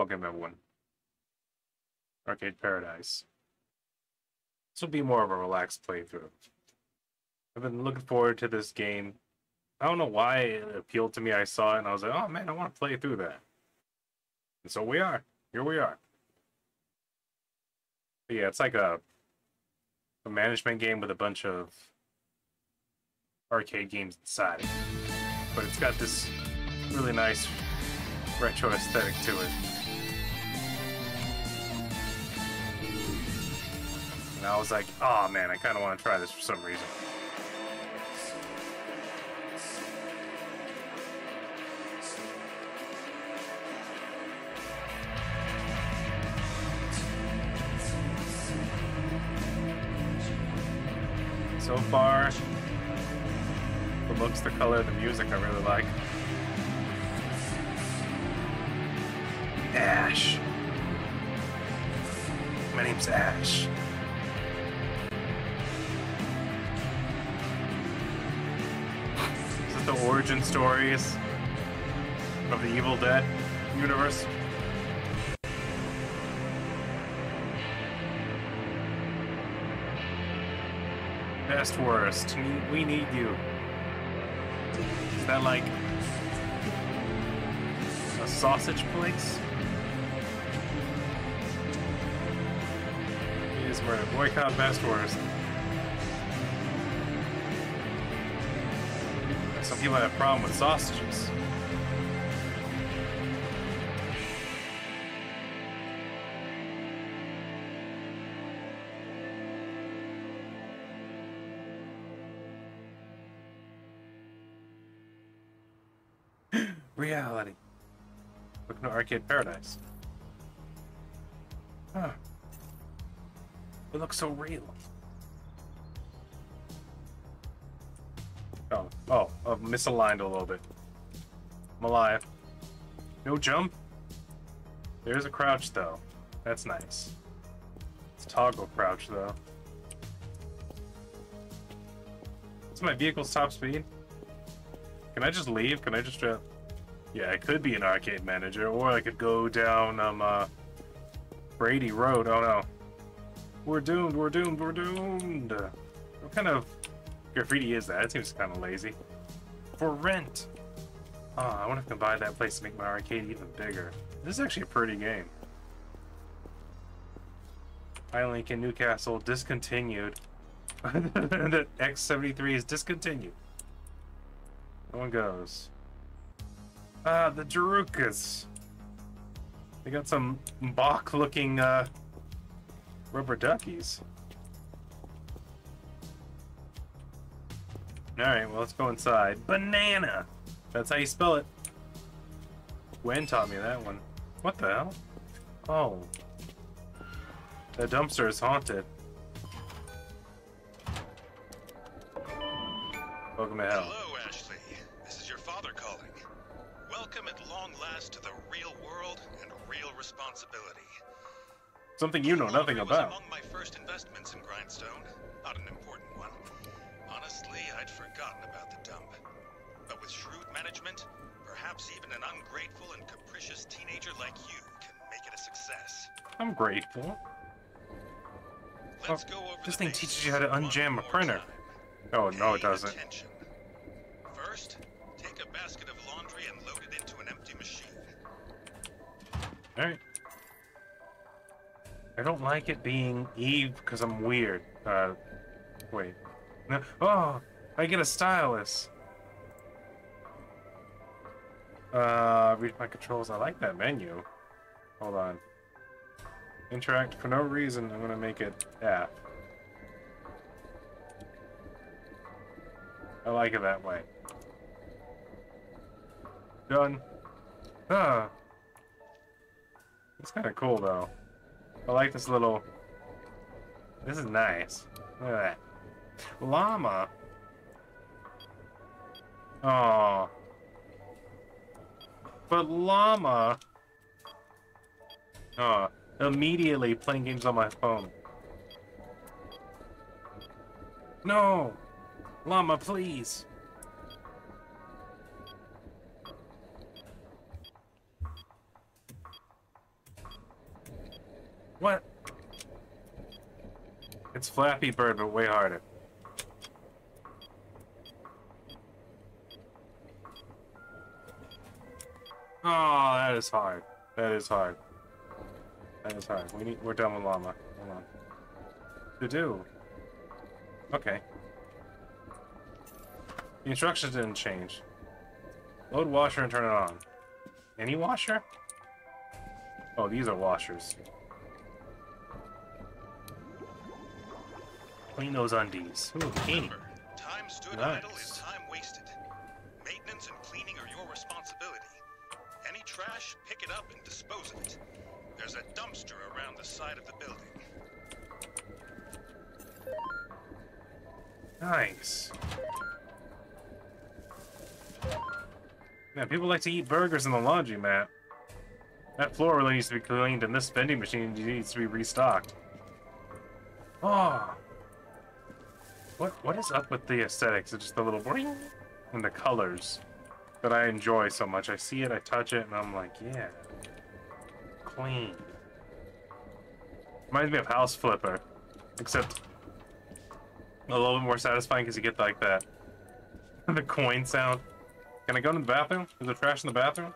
Pokemon one. Arcade Paradise. This will be more of a relaxed playthrough. I've been looking forward to this game. I don't know why it appealed to me. I saw it and I was like, oh man, I want to play through that. And so we are. Here we are. But yeah, it's like a, a management game with a bunch of arcade games inside. But it's got this really nice retro aesthetic to it. And I was like, oh man, I kind of want to try this for some reason. So far, the looks, the color, the music I really like. Ash. My name's Ash. The origin stories of the Evil Dead universe? Best worst. We need you. Is that like a sausage place? It is murder. Boycott best worst. Some people have a problem with sausages. Reality. Looking to Arcade Paradise. Huh. It looks so real. Oh, misaligned a little bit. I'm alive. No jump? There's a crouch, though. That's nice. It's toggle crouch, though. What's my vehicle's top speed? Can I just leave? Can I just... Uh... Yeah, I could be an arcade manager, or I could go down um uh, Brady Road. Oh no, we're doomed. We're doomed. We're doomed. What kind of graffiti is that? It seems kind of lazy. For rent. Oh, I wonder if I can buy that place to make my arcade even bigger. This is actually a pretty game. Link in Newcastle discontinued. the X73 is discontinued. No one goes. Ah, the Jarukas. They got some Bach-looking uh, rubber duckies. Alright, well, let's go inside. Banana! That's how you spell it. Gwen taught me that one. What the hell? Oh. That dumpster is haunted. Welcome to hell. Hello, Ashley. This is your father calling. Welcome at long last to the real world and real responsibility. Something you know nothing about. among my first investments in Grindstone. I'd forgotten about the dump. But with shrewd management, perhaps even an ungrateful and capricious teenager like you can make it a success. I'm grateful. Let's Oh, go over this thing teaches you how to unjam a printer. time. Oh, no, it doesn't. attention. First, take a basket of laundry and load it into an empty machine. Alright. I don't like it being Eve because I'm weird. Uh, wait. No. Oh, I get a stylus. Uh, read my controls. I like that menu. Hold on. Interact for no reason. I'm gonna make it F. I like it that way. Done. Ah. It's kind of cool though. I like this little. This is nice. Look at that. Llama. Oh. But llama. Oh. Immediately playing games on my phone. No. Llama, please. What? It's Flappy Bird, but way harder. Oh, that is hard. That is hard. That is hard. We need. We're done with llama. Hold on. To do. Okay. The instructions didn't change. Load washer and turn it on. Any washer? Oh, these are washers. Clean those undies. Ooh. Remember, time stood Nice. idle is time wasted. Trash, pick it up and dispose it. There's a dumpster around the side of the building. Nice. Man, people like to eat burgers in the laundromat. That floor really needs to be cleaned, and this vending machine needs to be restocked. Oh. What what is up with the aesthetics? It's just the little bling and the colors that I enjoy so much. I see it, I touch it, and I'm like, yeah, clean. Reminds me of House Flipper, except a little bit more satisfying because you get like that the coin sound. Can I go to the bathroom? Is there trash in the bathroom?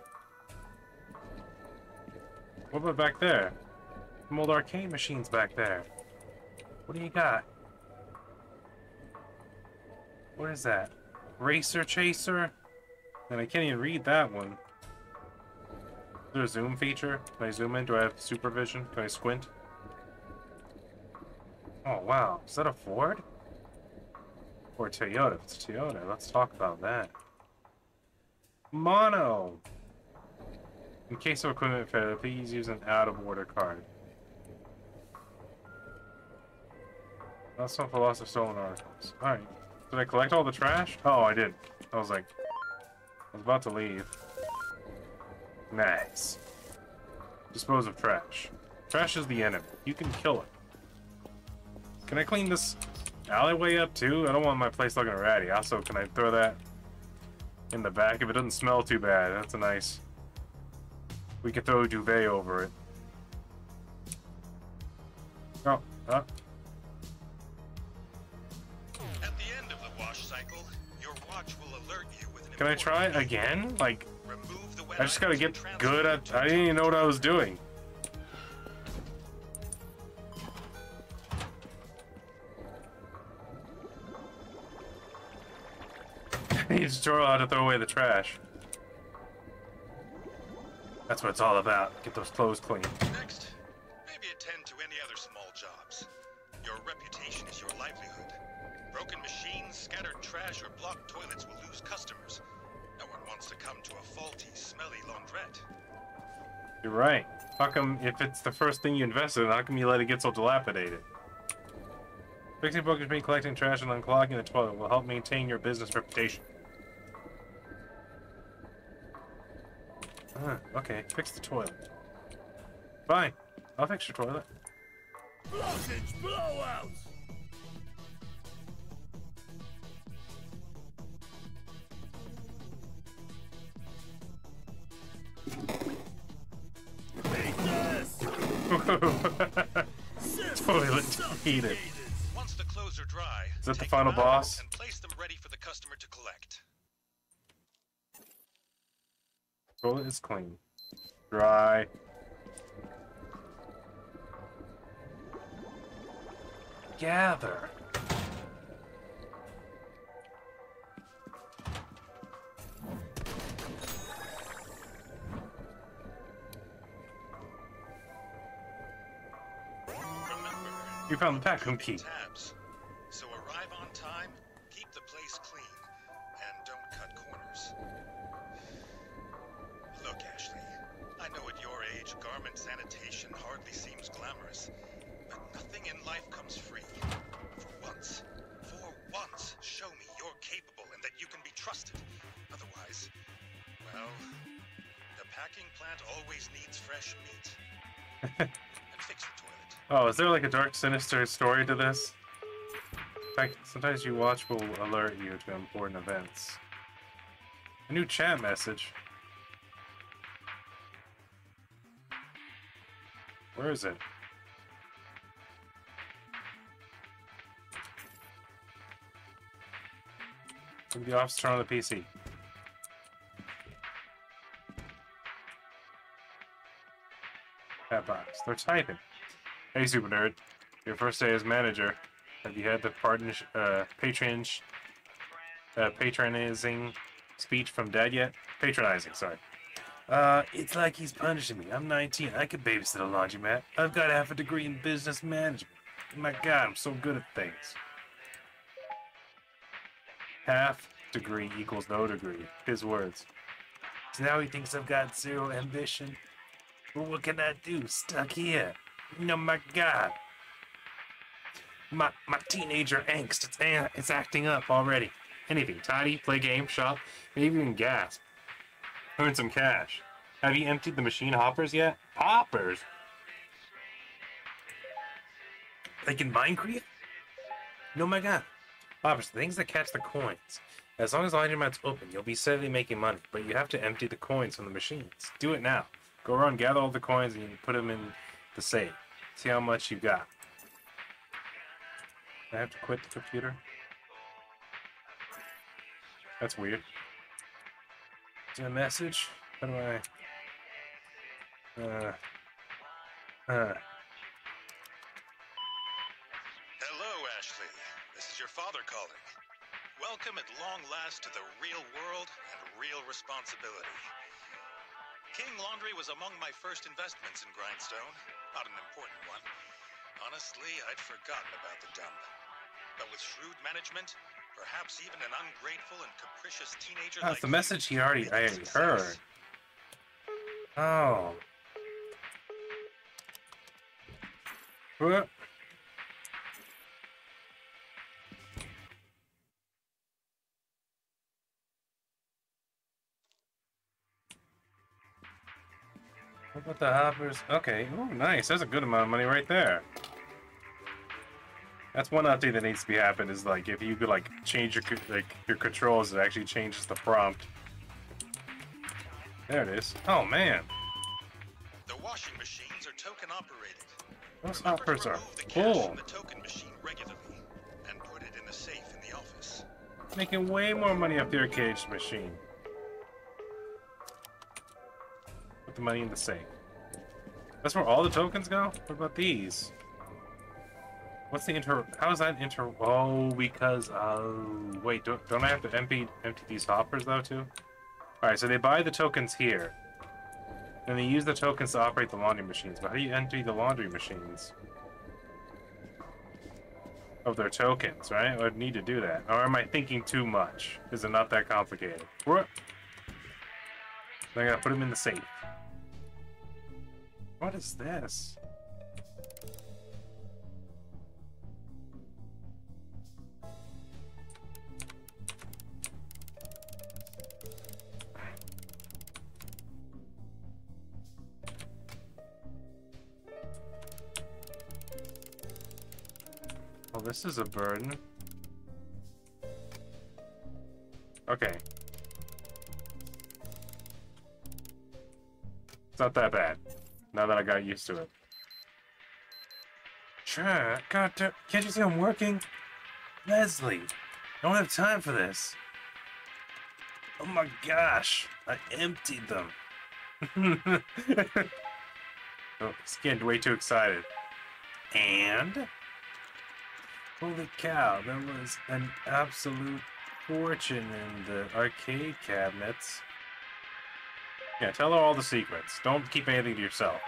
What about back there? Some old arcade machines back there. What do you got? What is that? Racer Chaser? And I can't even read that one. Is there a zoom feature? Can I zoom in? Do I have supervision? Can I squint? Oh wow, is that a Ford? Or Toyota? If it's Toyota, let's talk about that. Mono! In case of equipment failure, please use an out-of-order card. That's loss of stolen articles. Alright. Did I collect all the trash? Oh, I did. I was like... I was about to leave. Nice. Dispose of trash. Trash is the enemy. You can kill it. Can I clean this alleyway up too? I don't want my place looking ratty. Also, can I throw that in the back if it doesn't smell too bad? That's a nice... We could throw a duvet over it. Oh, uh, can I try again? Like, Remove the wet I just gotta get good at... I didn't even know what I was doing. I Need a tutorial how to throw away the trash. That's what it's all about. Get those clothes clean. You're right. How come, if it's the first thing you invested in, how come you let it get so dilapidated? Fixing broken machine, collecting trash, and unclogging the toilet will help maintain your business reputation. Ah, okay. Fix the toilet. Fine. I'll fix your toilet. Blockage blowouts! Toilet System heated. Once the clothes are dry, Is that the final boss? And place them ready for the customer to collect. Toilet is clean. Dry. Gather. You found the vacuum key. tabs. So arrive on time, keep the place clean, and don't cut corners. Look, Ashley, I know at your age, garment sanitation hardly seems glamorous, but nothing in life comes free. For once, for once, show me you're capable and that you can be trusted. Otherwise, well, the packing plant always needs fresh meat. Oh, is there like a dark, sinister story to this? In fact, sometimes you watch will alert you to important events. A new chat message. Where is it? In the officer on the PC. That box. They're typing. Hey, Super Nerd. Your first day as manager. Have you had the partner, uh, patron, uh, patronizing speech from Dad yet? Patronizing, sorry. Uh, it's like he's punishing me. I'm 19. I could babysit a laundromat. I've got half a degree in business management. My God, I'm so good at things. Half degree equals no degree. His words. So now he thinks I've got zero ambition. Well, what can I do? Stuck here. No, my God. My my teenager angst. It's eh, it's acting up already. Anything. Tidy, play game, shop, maybe even gasp. Earn some cash. Have you emptied the machine hoppers yet? Hoppers? Like in Minecraft? No, my God. Hoppers, the things that catch the coins. As long as the laundromat's open, you'll be steadily making money, but you have to empty the coins from the machines. Do it now. Go around, gather all the coins, and put them in the safe. See how much you got. I have to quit the computer? That's weird. Is there a message? How do I... Uh... Uh... Hello, Ashley. This is your father calling. Welcome at long last to the real world and real responsibility. King Laundry was among my first investments in Grindstone. Not an important one. Honestly, I'd forgotten about the dump. But with shrewd management, perhaps even an ungrateful and capricious teenager That's like the message he already I already heard. Oh. What about the hoppers? Okay. Oh, nice. That's a good amount of money right there. That's one update that needs to be happened. Is like if you could like change your like your controls, it actually changes the prompt. There it is. Oh man, The washing machines are token operated. those hoppers are remove the cash the token machine regularly and put it in the safe in the office. Making way more money off the arcade machine. Put the money in the safe. That's where all the tokens go? What about these? What's the inter... How is that inter... Oh, because... Oh, wait, don't, don't I have to empty, empty these hoppers, though, too? Alright, so they buy the tokens here. And they use the tokens to operate the laundry machines. But how do you empty the laundry machines? Of their tokens, right? I would need to do that. Or am I thinking too much? Is it not that complicated? What? I gotta put them in the safe. What is this? Well, this is a burden. Okay. It's not that bad. Now that I got used to it. Sure, God, can't you see I'm working? Leslie, I don't have time for this. Oh my gosh, I emptied them. oh, he's getting way too excited. And? Holy cow, there was an absolute fortune in the arcade cabinets. Yeah, tell her all the secrets. Don't keep anything to yourself.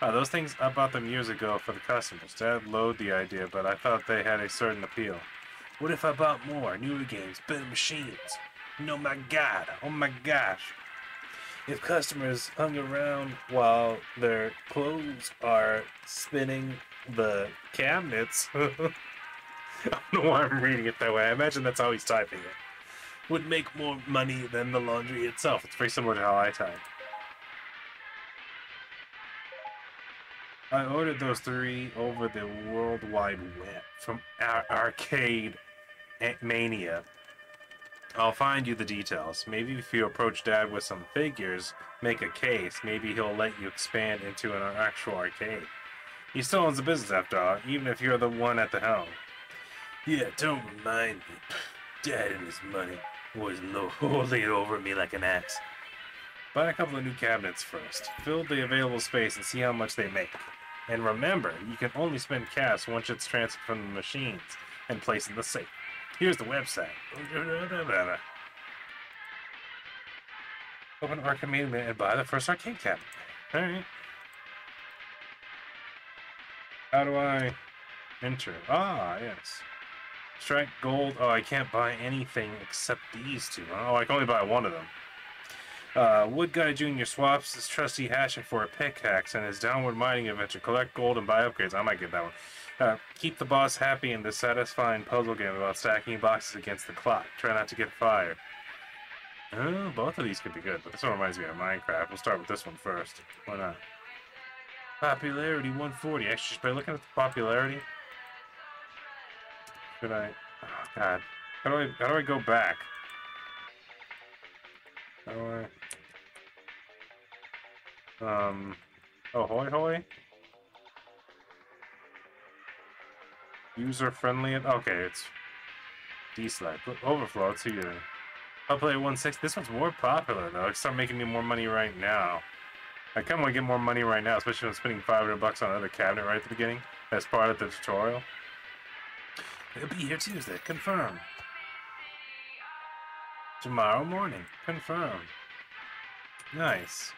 Uh, those things I bought them years ago for the customers. Dad loathed the idea, but I thought they had a certain appeal. What if I bought more, newer games, better machines? No, my God, oh my gosh. If customers hung around while their clothes are spinning the cabinets, I don't know why I'm reading it that way. I imagine that's how he's typing it. Would make more money than the laundry itself. It's very similar to how I tie. I ordered those three over the World Wide Web from Ar- Arcade Mania. I'll find you the details. Maybe if you approach Dad with some figures, make a case, maybe he'll let you expand into an actual arcade. He still owns the business after all, even if you're the one at the helm. Yeah, don't remind me. Dad and his money was holding it over me like an axe. Buy a couple of new cabinets first. Fill the available space and see how much they make. And remember, you can only spend cash once it's transferred from the machines and placed in the safe. Here's the website. Open Arcade and buy the first arcade cabinet. Alright. How do I enter? Ah, yes. Strike gold. Oh, I can't buy anything except these two. Oh, I can only buy one of them. Uh, Wood Guy Jr. swaps his trusty hatchet for a pickaxe and his downward mining adventure. Collect gold and buy upgrades. I might get that one. Uh, keep the boss happy in this satisfying puzzle game about stacking boxes against the clock. Try not to get fired. Oh, both of these could be good, but this one reminds me of Minecraft. We'll start with this one first. Why not? Popularity 140. Actually, just by looking at the popularity, should I? Oh God, how do I? How do I go back? How do I? Um. Oh, hoy hoy. User friendly. Okay, it's D-Select. Overflow. Let's see. I'll play 160. This one's more popular though. It start making me more money right now. I kind of want to get more money right now, especially when I'm spending 500 bucks on another cabinet right at the beginning as part of the tutorial. It'll be here Tuesday. Confirm. Tomorrow morning. Confirm. Nice.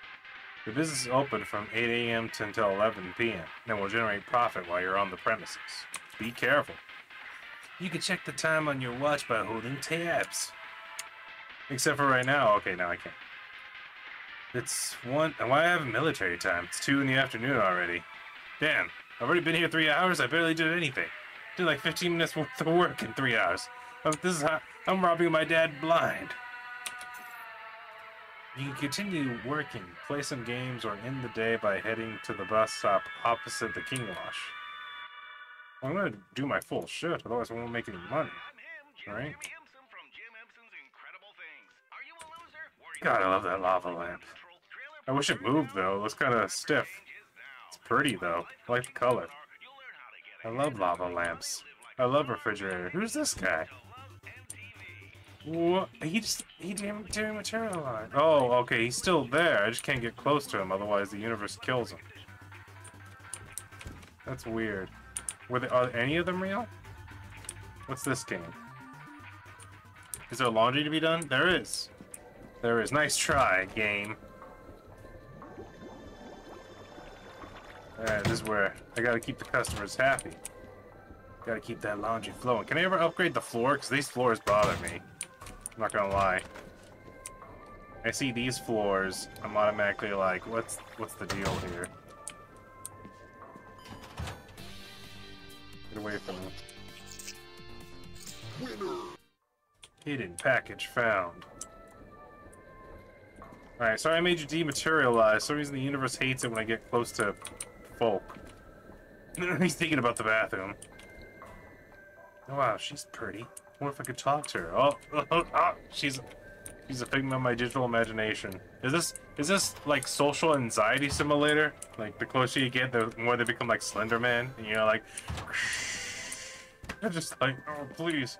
The business is open from 8 a.m. to until 11 p.m. and will generate profit while you're on the premises. Be careful. You can check the time on your watch by holding tabs. Except for right now. Okay, now I can't. It's one. Why I have military time? It's two in the afternoon already. Damn, I've already been here three hours. I barely did anything. Did like 15 minutes worth of work in three hours. Um, this is how I'm robbing my dad blind. You can continue working, play some games, or end the day by heading to the bus stop opposite the King Wash. I'm gonna do my full shift, otherwise I won't make any money. Alright? God, I love that lava lamp. I wish it moved though. It looks kind of stiff. It's pretty though. I like the color. I love lava lamps. I love refrigerator. Who's this guy? What? He just he didn't dematerialize. Oh, okay. He's still there. I just can't get close to him. Otherwise, the universe kills him. That's weird. Were they, are any of them real? What's this game? Is there laundry to be done? There is. There is. Nice try, game. Alright, this is where I gotta keep the customers happy. Gotta keep that laundry flowing. Can I ever upgrade the floor? Because these floors bother me. I'm not gonna lie. I see these floors, I'm automatically like, what's what's the deal here? Get away from me. Winner. Hidden package found. Alright, sorry I made you dematerialize. For some reason the universe hates it when I get close to He's thinking about the bathroom. Oh, wow, she's pretty. What if I could talk to her? Oh, oh, oh, she's she's a figment of my digital imagination. Is this is this like social anxiety simulator? Like the closer you get, the more they become like Slender Man, and you're like, they're just like, oh please,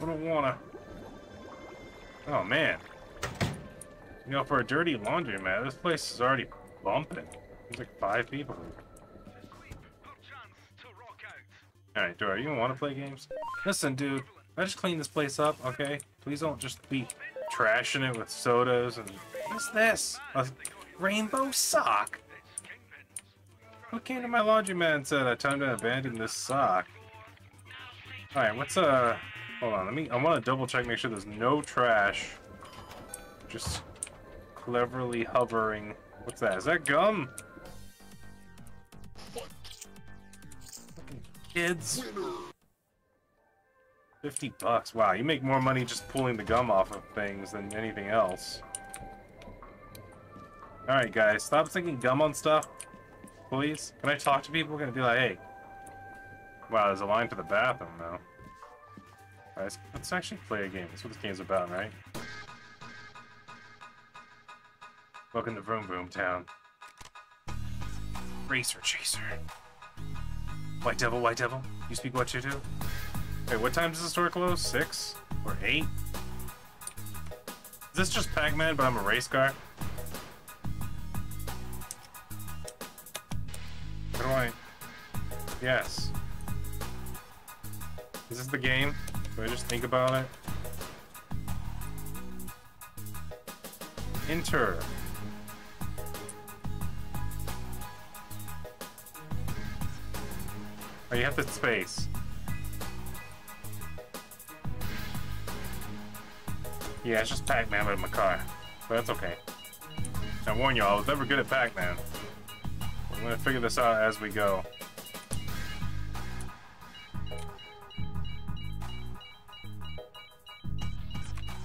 I don't wanna. Oh man, you know, for a dirty laundry laundromat, this place is already bumping. There's like five people. Alright, do I even want to play games? Listen, dude, I just cleaned this place up, okay? Please don't just be trashing it with sodas and... What's this? A rainbow sock? Who came to my laundromat and said, I time to abandon this sock? Alright, what's, uh... Hold on, let me... I want to double check, make sure there's no trash. Just cleverly hovering. What's that? Is that gum? Kids. 50 bucks. Wow, you make more money just pulling the gum off of things than anything else. Alright, guys, stop sticking gum on stuff. Please. Can I talk to people? Can I be like, hey. Wow, there's a line to the bathroom now. Guys, let's actually play a game. That's what this game's about, right? Welcome to Vroom Vroom Town. Racer Chaser. White Devil, White Devil, you speak what you do? Wait, what time does the store close? Six? Or eight? Is this just Pac-Man, but I'm a race car? Do I... Yes. Is this the game? Do I just think about it? Enter. Oh, you have to space. Yeah, it's just Pac-Man with my car. But that's okay. I warn you, I was never good at Pac-Man. I'm gonna figure this out as we go.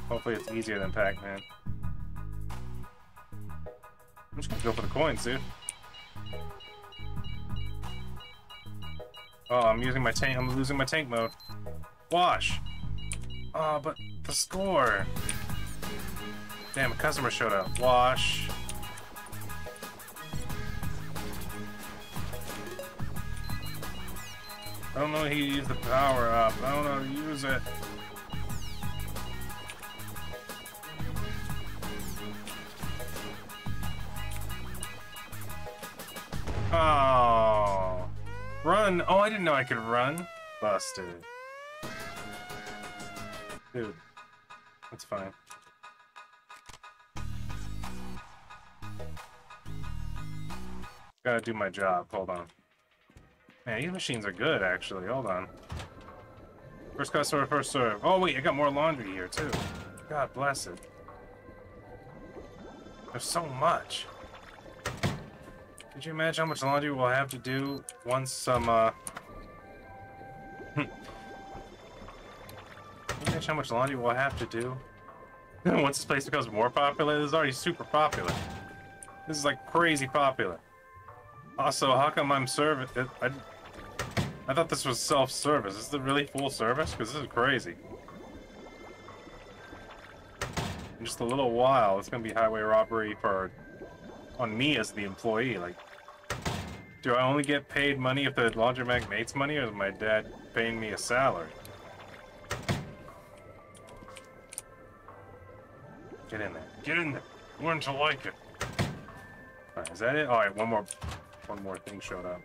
Hopefully it's easier than Pac-Man. I'm just gonna go for the coins, dude. Oh, I'm using my tank. I'm losing my tank mode. Wash. Oh, but the score. Damn, a customer showed up. Wash. I don't know how to use the power up. I don't know how to use it. Oh. Run! Oh, I didn't know I could run. Busted. Dude. That's fine. Gotta do my job. Hold on. Man, these machines are good, actually. Hold on. First customer, first serve. Oh, wait, I got more laundry here, too. God bless it. There's so much. Could you imagine how much laundry we'll have to do once some, uh... You imagine how much laundry we'll have to do? once this place becomes more popular, this is already super popular. This is like crazy popular. Also, how come I'm serving? I, I thought this was self-service. Is this really full service? Because this is crazy. In just a little while, it's gonna be highway robbery for on me as the employee. Like, do I only get paid money if the laundromat makes money, or is my dad paying me a salary? Get in there. Get in there. Learn to like it. Right, is that it? All right, one more, one more thing showed up.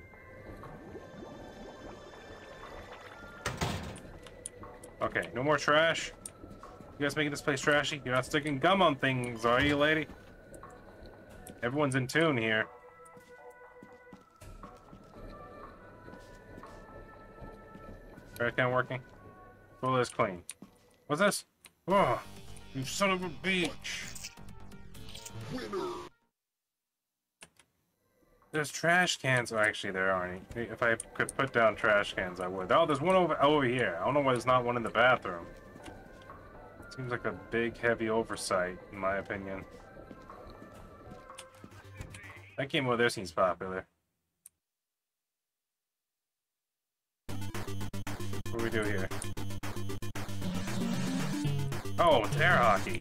Okay, no more trash. You guys making this place trashy? You're not sticking gum on things, are you, lady? Everyone's in tune here. Can working? Toilet is clean. What's this? Oh, you son of a bitch. Winner. There's trash cans. Oh, actually, there aren't. If I could put down trash cans, I would. Oh, there's one over oh, over here. I don't know why there's not one in the bathroom. Seems like a big, heavy oversight, in my opinion. That game over there seems popular. What do we do here? Oh, it's air hockey.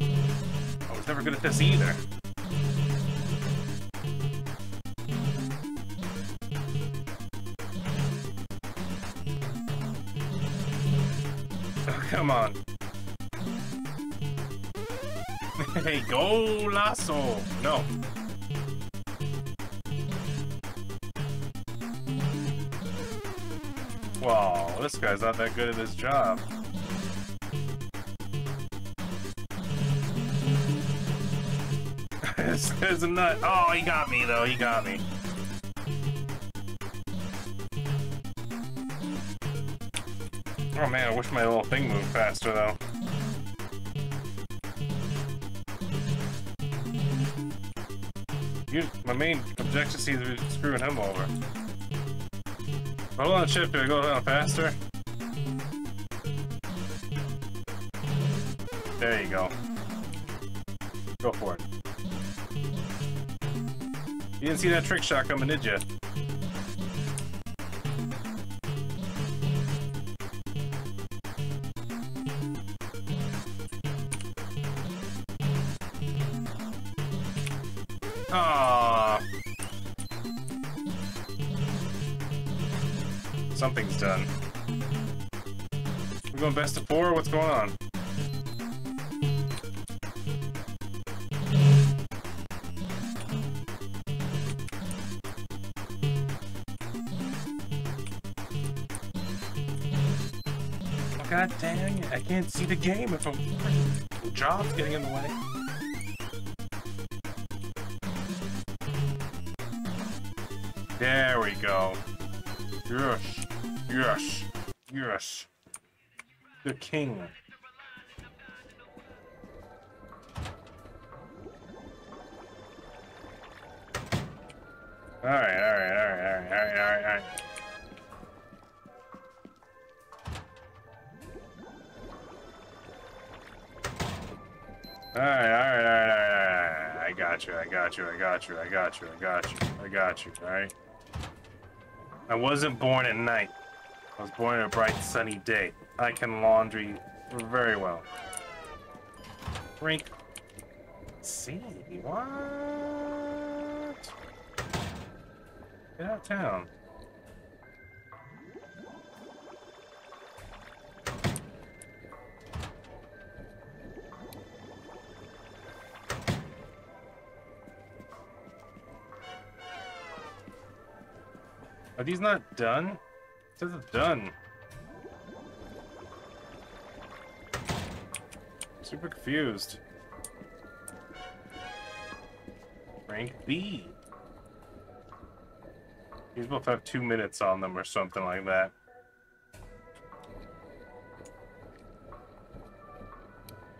I was never good at this either. Oh, come on. hey, go lasso! No. This guy's not that good at his job. this is a nut. Oh, he got me, though. He got me. Oh man, I wish my little thing moved faster, though. You, my main objective seems to be screwing him over. Hold on, Chip. Do I go down faster? There you go. Go for it. You didn't see that trick shot coming, did you? Can't see the game if I'm job's getting in the way. There we go. Yes, yes, yes. The king. Alright, alright, alright, alright, alright. I got you, I got you, I got you, I got you, I got you, I got you, alright? I wasn't born at night. I was born on a bright sunny day. I can laundry very well. Rink. See, what? Get out of town. Are these not done? It says it's done. Super confused. Rank B. These both have two minutes on them or something like that.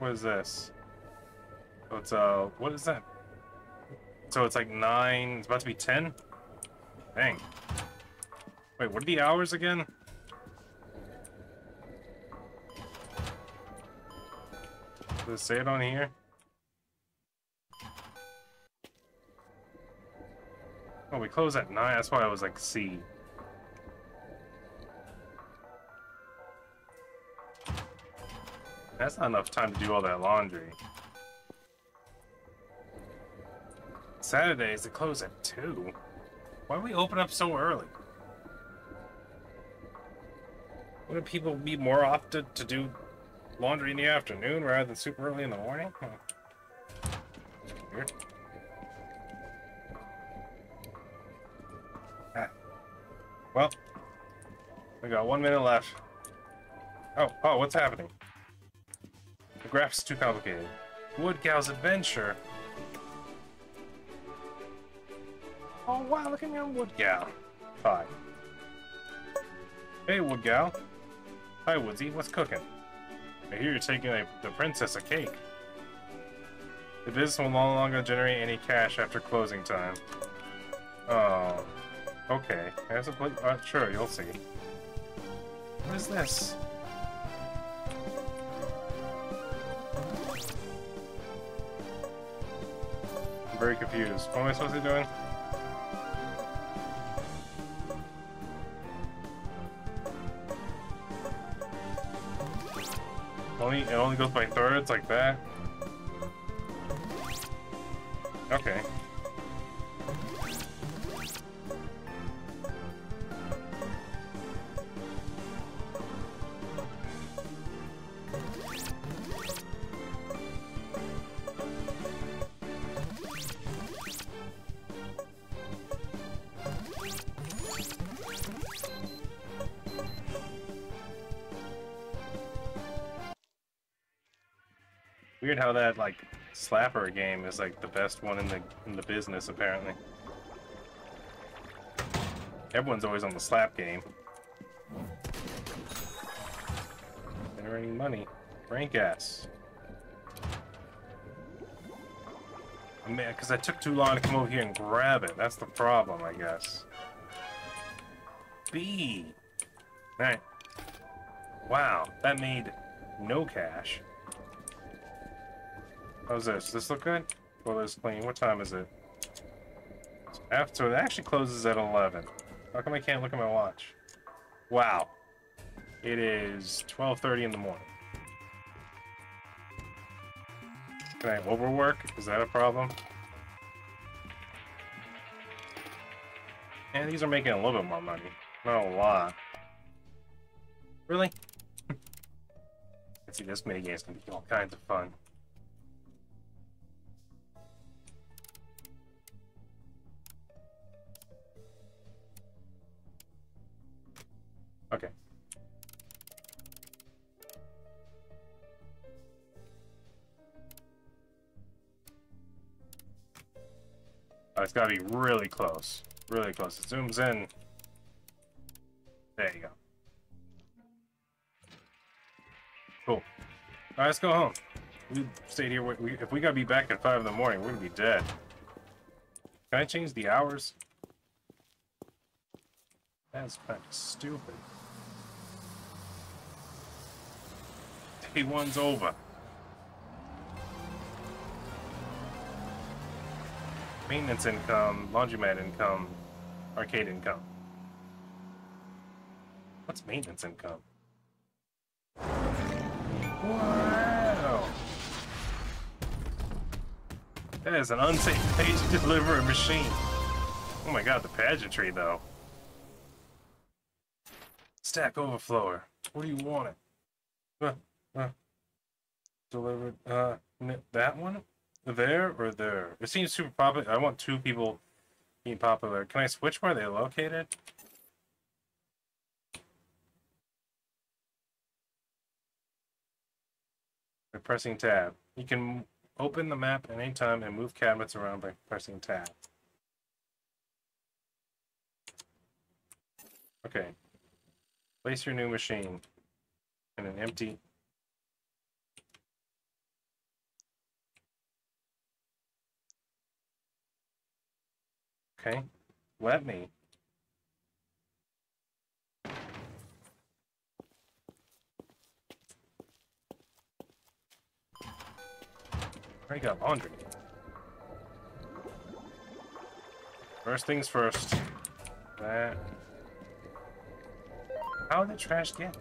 What is this? Oh, it's, uh, what is that? So it's like nine, it's about to be ten? Dang. Wait, what are the hours again? Does it say it on here? Oh, we close at 9. That's why I was like C. That's not enough time to do all that laundry. Saturdays, they close at 2. Why do we open up so early? Wouldn't people be more opted to do laundry in the afternoon rather than super early in the morning? Huh. Weird. Ah. Well, we got one minute left. Oh, oh, what's happening? The graph's too complicated. Wood Gal's adventure. Oh wow, look at me on Wood Gal. Hi. Hey, Wood Gal. Hi, Woodsy. What's cooking? I hear you're taking a, the princess a cake. The business will no longer generate any cash after closing time. Oh. Okay. There's a pl uh, sure, you'll see. What is this? I'm very confused. What am I supposed to be doing? Only it only goes by thirds like that. Okay. How that like slapper game is like the best one in the in the business apparently. Everyone's always on the slap game. Generating money. Rank ass. Man, because I took too long to come over here and grab it. That's the problem, I guess. B. Alright. Wow, that made no cash. How's this? Does this look good? Well, it's clean. What time is it? After it actually closes at 11. How come I can't look at my watch? Wow. It is 12.30 in the morning. Can I overwork? Is that a problem? And these are making a little bit more money. Not a lot. Really? Let's see, this minigame's gonna be all kinds of fun. It's gotta be really close. Really close. It zooms in. There you go. Cool. Alright, let's go home. We stayed here. We, if we gotta be back at 5 in the morning, we're gonna be dead. Can I change the hours? That's kind of stupid. Day one's over. Maintenance income, laundromat income, arcade income. What's maintenance income? Wow! That is an unsafe page to deliver a machine. Oh my god, the pageantry though. Stack Overflower. What do you want? Uh, uh, delivered. Uh, that one? There or there? It seems super popular. I want two people being popular. Can I switch where they're located? By pressing tab. You can open the map at any time and move cabinets around by pressing tab. Okay. Place your new machine in an empty Okay, let me. I got laundry. First things first. That. How did the trash get?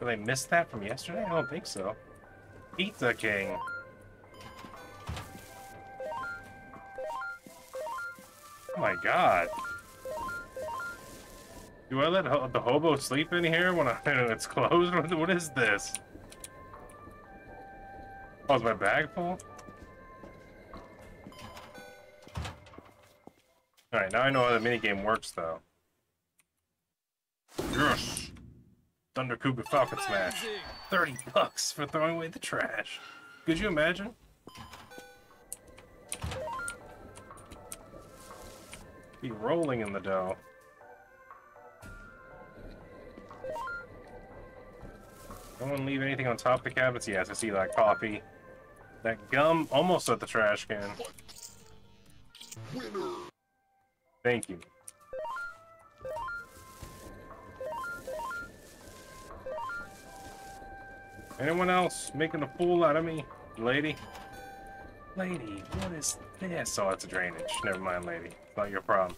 Did I miss that from yesterday? I don't think so. Pizza King. Oh my god. Do I let ho the hobo sleep in here when I, it's closed? What is this? Oh, is my bag full? Alright, now I know how the minigame works, though. Yes! Thunder Cougar Falcon Smash. 30 bucks for throwing away the trash. Could you imagine? Be rolling in the dough. One leave anything on top of the cabinets? Yes, I see that coffee. That gum almost at the trash can. Thank you. Anyone else making a fool out of me? Lady? Lady, what is this? Oh, it's a drainage. Never mind, lady. It's not your problem.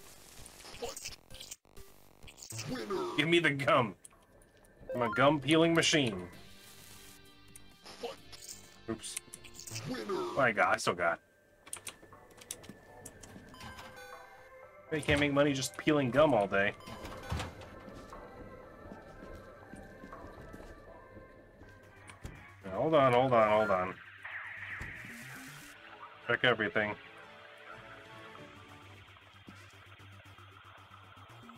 Give me the gum. I'm a gum peeling machine. Oops. Oh, I got. I still got. You can't make money just peeling gum all day. Hold on, hold on, hold on. Check everything.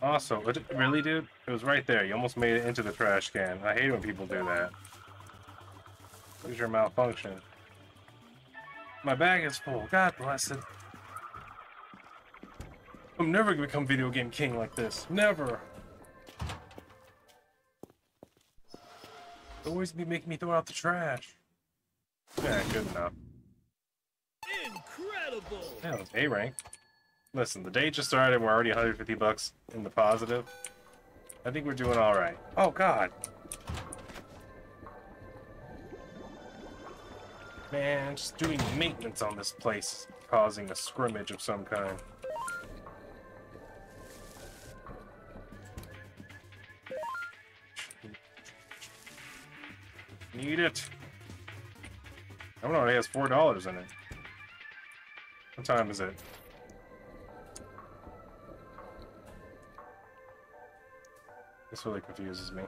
Also, really, dude? It was right there. You almost made it into the trash can. I hate when people do that. Where's your malfunction? My bag is full. God bless it. I'm never gonna become video game king like this. Never. Always be making me throw out the trash. Yeah, good enough. Incredible! Yeah, it was A rank. Listen, the day just started and we're already 150 bucks in the positive. I think we're doing alright. Oh god. Man, just doing maintenance on this place causing a scrimmage of some kind. Need it. I don't know, it has four dollars in it. What time is it? This really confuses me.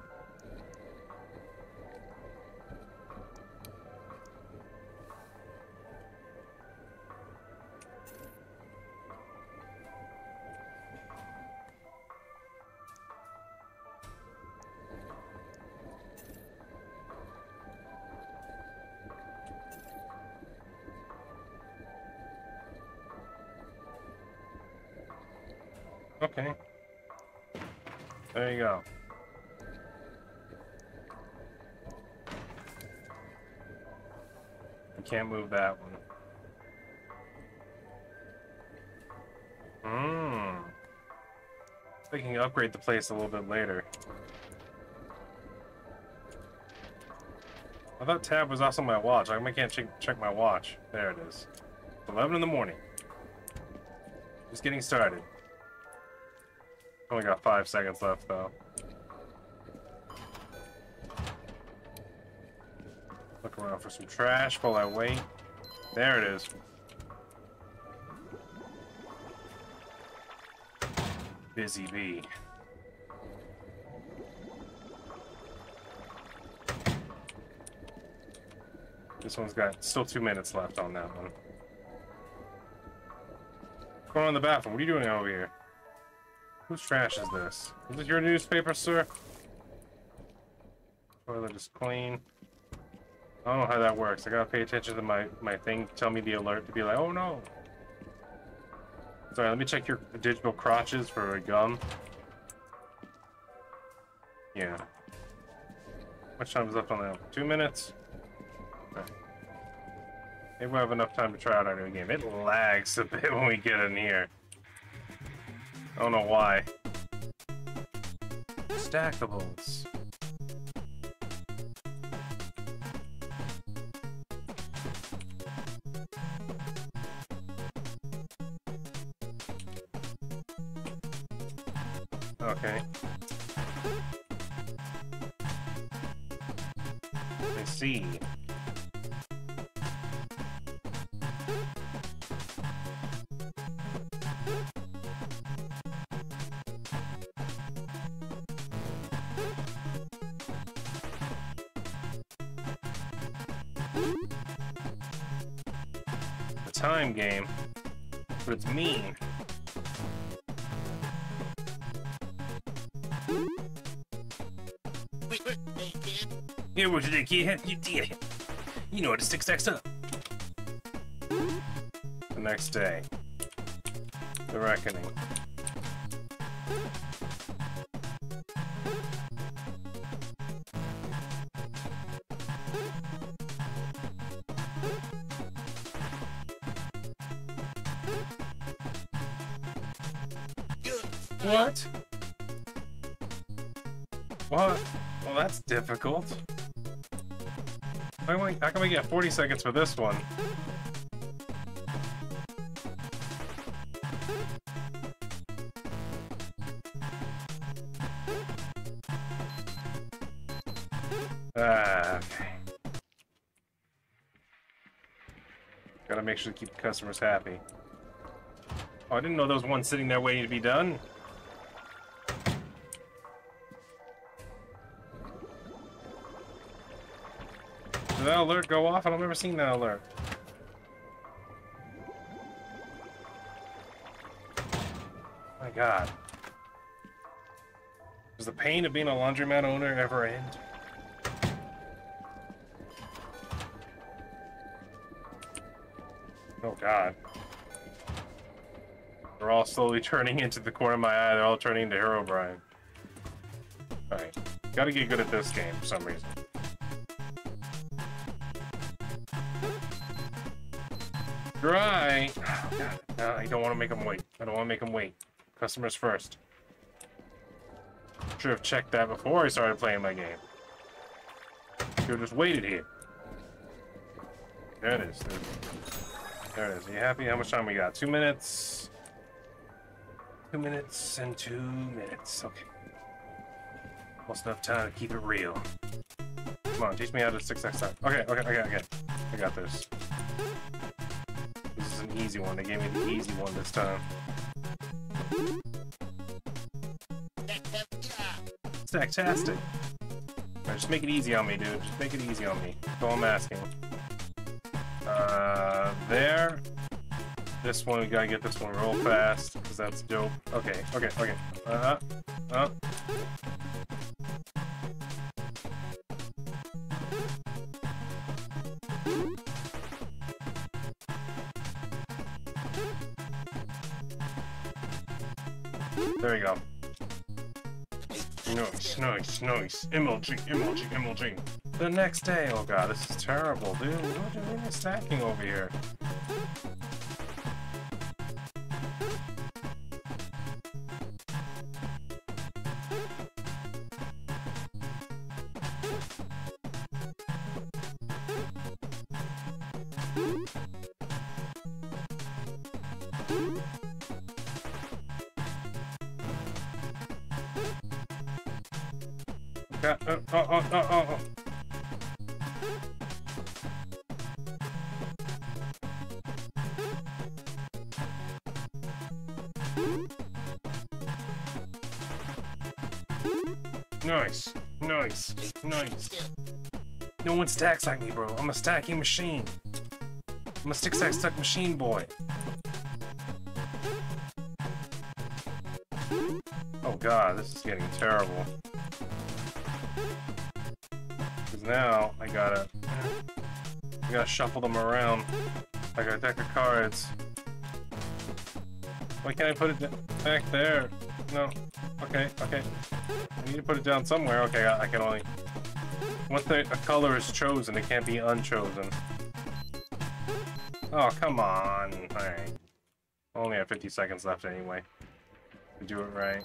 Okay. There you go. I can't move that one. Hmm. They can upgrade the place a little bit later. I thought tab was also my watch. I can't check, check my watch. There it is. 11 in the morning. Just getting started. Only got five seconds left, though. Look around for some trash while I wait. There it is. Busy bee. This one's got still two minutes left on that one. What's going on in the bathroom? What are you doing over here? Whose trash is this? Is this your newspaper, sir? Toilet is clean. I don't know how that works. I gotta pay attention to my, my thing, tell me the alert to be like, oh no. Sorry, let me check your digital crotches for a gum. Yeah. How much time is left on that? Two minutes? Okay. Maybe we'll have enough time to try out our new game. It lags a bit when we get in here. I don't know why. Stackables. It's mean. Yeah, what did kid? You did it. You know how to stick stacks up. The next day. The Reckoning. Difficult. How can, we, how can we get 40 seconds for this one? Ah, okay. Gotta make sure to keep the customers happy. Oh, I didn't know there was one sitting there waiting to be done. Alert go off? I don't remember seeing that alert. My god. Does the pain of being a laundromat owner ever end? Oh god. They're all slowly turning into the corner of my eye. They're all turning into Herobrine. Alright. Gotta get good at this game for some reason. Dry. I don't want to make them wait. I don't want to make them wait. Customers first. Should have checked that before I started playing my game. Should have just waited here. There it is. There it is. There it is. Are you happy? How much time we got? Two minutes. Two minutes and two minutes. Okay. Almost enough time to keep it real. Come on, teach me how to 6x time. Okay, okay, okay, okay. I got this. Easy one. They gave me the easy one this time. Stacktastic. Right, just make it easy on me, dude. Just make it easy on me. That's all I'm asking. Uh, there. This one, we gotta get this one real fast, because that's dope. Okay, okay, okay. Uh-huh. Uh. There we Nice, nice. MLG, MLG, MLG. The next day, oh god, this is terrible, dude. What are you stacking over here? One stacks like me, bro. I'm a stacking machine. I'm a stick stack stuck machine boy. Oh god, this is getting terrible. Cause now I gotta, I gotta shuffle them around like a deck of cards. Why can't I put it back there? No. Okay, okay. I need to put it down somewhere. Okay, I, I can only... Once the, a color is chosen, it can't be unchosen. Oh, come on. Alright. Only have 50 seconds left anyway. To do it right.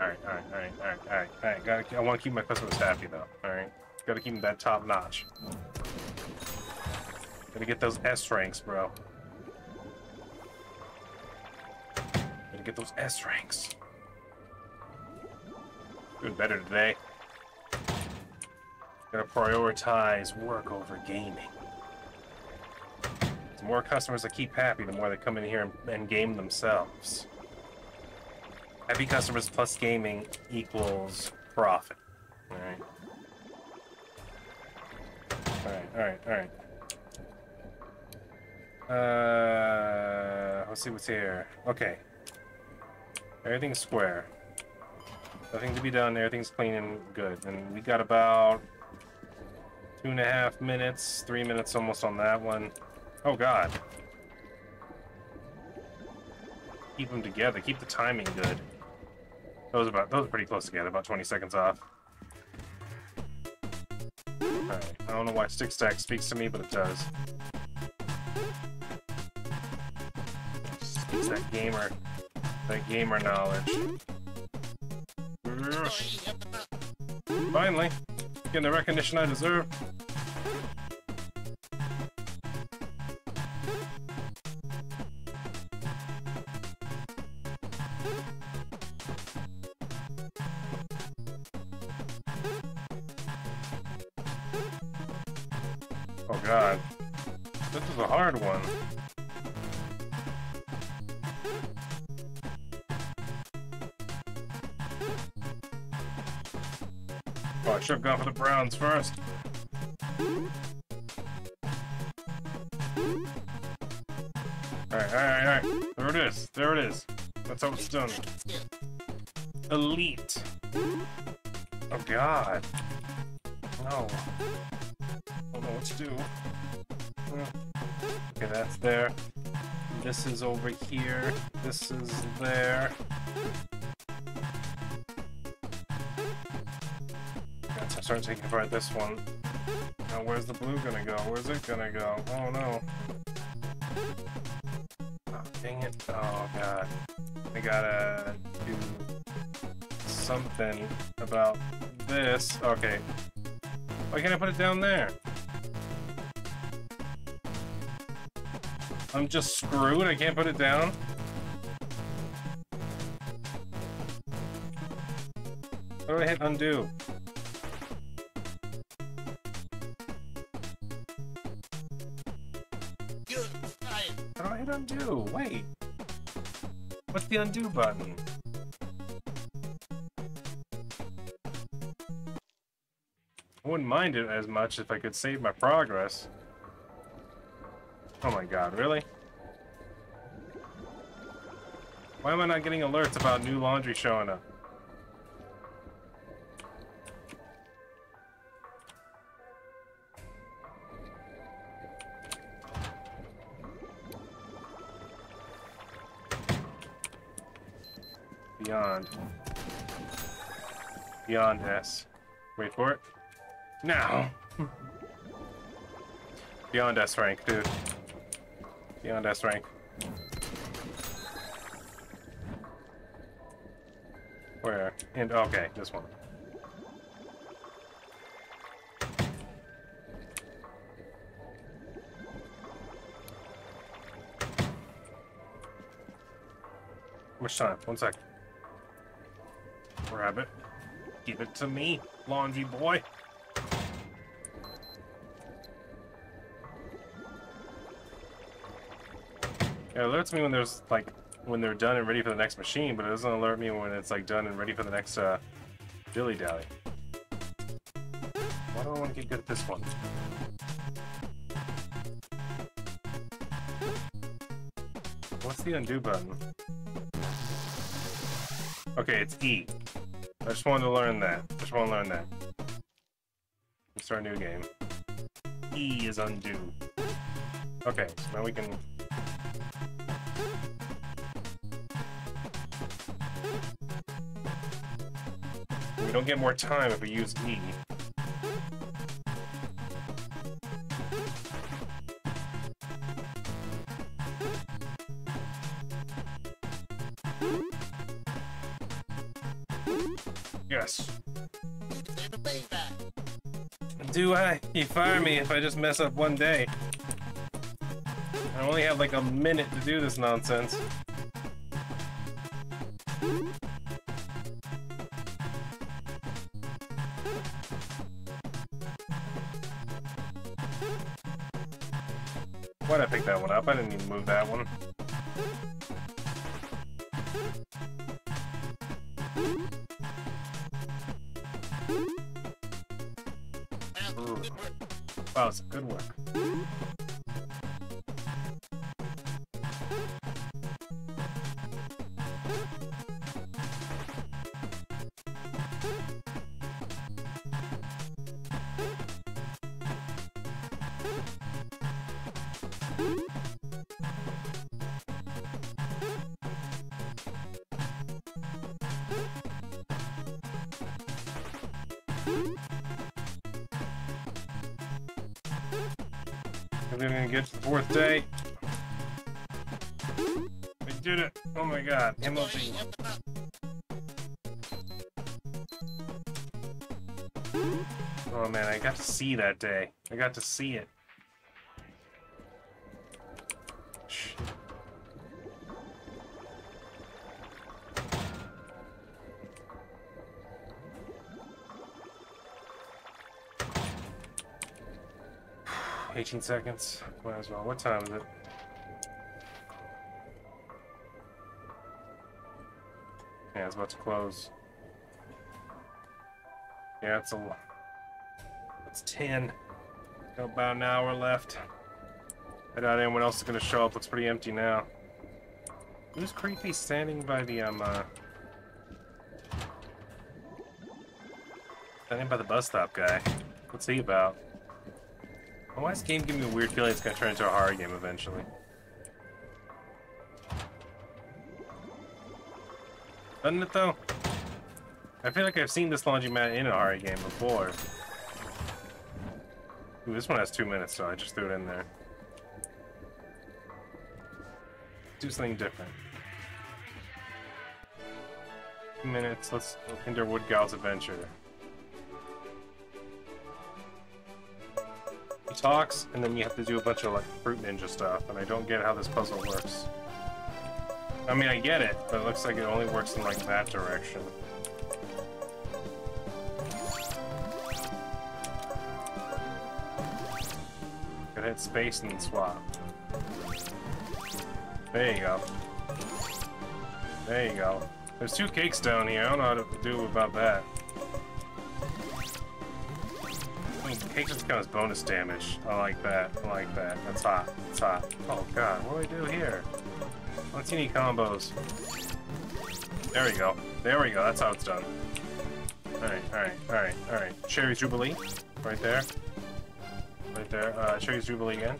Alright, alright, alright, alright, alright, alright. Gotta, I want to keep my customers happy though. Alright. Gotta keep them that top notch. Gotta get those S ranks, bro. Gotta get those S ranks. Doing better today. Gonna prioritize work over gaming. The more customers I keep happy, the more they come in here and, and game themselves. Happy customers plus gaming equals profit. Alright. Alright, alright, alright. Uh, let's see what's here. Okay. Everything's square. Nothing to be done. Everything's clean and good. And we got about two and a half minutes, three minutes almost on that one. Oh god. Keep them together. Keep the timing good. Those about those are pretty close together. About 20 seconds off. Alright. I don't know why Stick Stack speaks to me, but it does. Speaks that gamer, that gamer knowledge. Finally, getting the recognition I deserve. Browns first. Alright, alright, alright. There it is. There it is. That's how it's done. This one. Now, where's the blue gonna go? Where's it gonna go? Oh no. Oh, dang it. Oh god. I gotta do something about this. Okay. Why can't I put it down there? I'm just screwed. I can't put it down. How do I hit undo? The undo button? I wouldn't mind it as much if I could save my progress. Oh my god, really? Why am I not getting alerts about new laundry showing up? Beyond S. Wait for it. Now. Beyond S rank, dude. Beyond S rank. Where? And okay, this one. How much time? One sec. Grab it. Give it to me, laundry boy. It alerts me when there's like when they're done and ready for the next machine, but it doesn't alert me when it's like done and ready for the next uh, dilly dally. Why do I want to get good at this one? What's the undo button? Okay, it's E. I just wanted to learn that. I Just want to learn that. Let's start a new game. E is undo. Okay, so now we can We don't get more time if we use E. fire me if I just mess up one day. I only have like a minute to do this nonsense. Why'd I pick that one up? I didn't even move that one. Oh man, I got to see that day. I got to see it. Eighteen seconds. Might as well. What time is it? About to close. Yeah, it's a. It's ten. Got about an hour left. I doubt anyone else is gonna show up. Looks pretty empty now. Who's creepy standing by the um? Uh, standing by the bus stop guy. What's he about? Why does this game give me a weird feeling it's gonna turn into a horror game eventually? Doesn't it though? I feel like I've seen this laundromat in a horror game before. Ooh, this one has two minutes, so I just threw it in there. Do something different. Two minutes, let's look into Wood Gal's adventure. He talks, and then you have to do a bunch of like fruit ninja stuff, and I don't get how this puzzle works. I mean, I get it, but it looks like it only works in like that direction. Gotta hit space and swap. There you go. There you go. There's two cakes down here. I don't know how to do about that. I mean, cake just as bonus damage. I like that. I like that. That's hot. That's hot. Oh god, what do I do here? Any combos. There we go. There we go. That's how it's done. Alright, alright, alright, alright. Cherry's Jubilee. Right there. Right there. Uh, Jubilee again.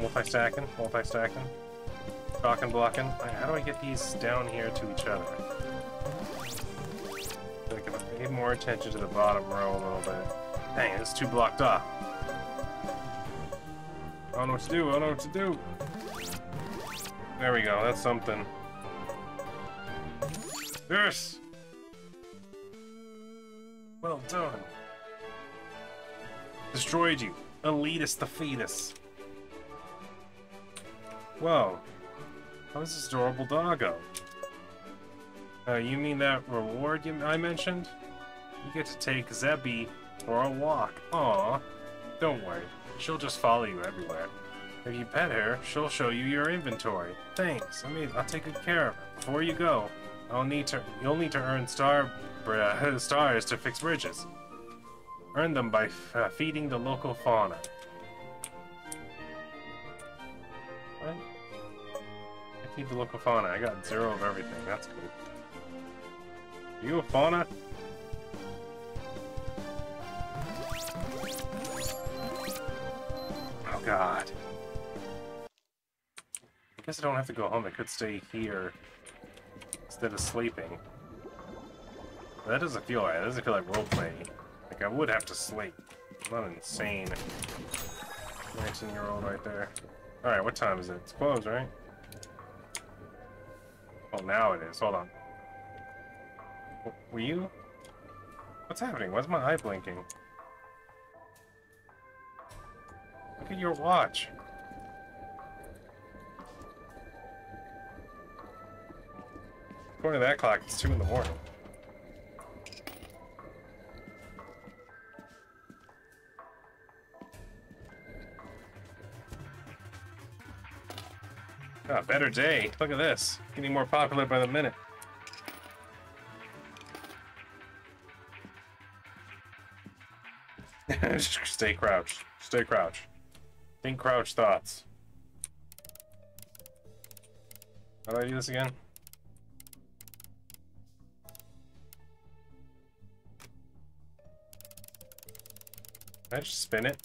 Multi-stacking. Multi-stacking. Blocking. Alright, How do I get these down here to each other? I can pay more attention to the bottom row a little bit. Dang, it's too blocked off. I don't know what to do, I don't know what to do. There we go, that's something. Yes! Well done. Destroyed you. Elitist the fetus. Whoa. How's this adorable doggo? Uh, you mean that reward you, I mentioned? You get to take Zebby for a walk. Aw. Don't worry. She'll just follow you everywhere. If you pet her, she'll show you your inventory. Thanks. I mean, I'll take good care of her. Before you go, I'll need to. You'll need to earn star uh, stars to fix bridges. Earn them by uh, feeding the local fauna. What? I feed the local fauna. I got zero of everything. That's good. Are you a fauna? Oh god. I guess I don't have to go home. I could stay here instead of sleeping. That doesn't feel right. That doesn't feel like roleplay. Like, I would have to sleep. I'm not insane. 19-year-old right there. Alright, what time is it? It's closed, right? Oh, now it is. Hold on. Were you? What's happening? Why's my eye blinking? Look at your watch. According to that clock, it's 2 in the morning. Ah, better day. Look at this. Getting more popular by the minute. Stay crouched. Stay crouched. Think crouch thoughts. How do I do this again? I just spin it?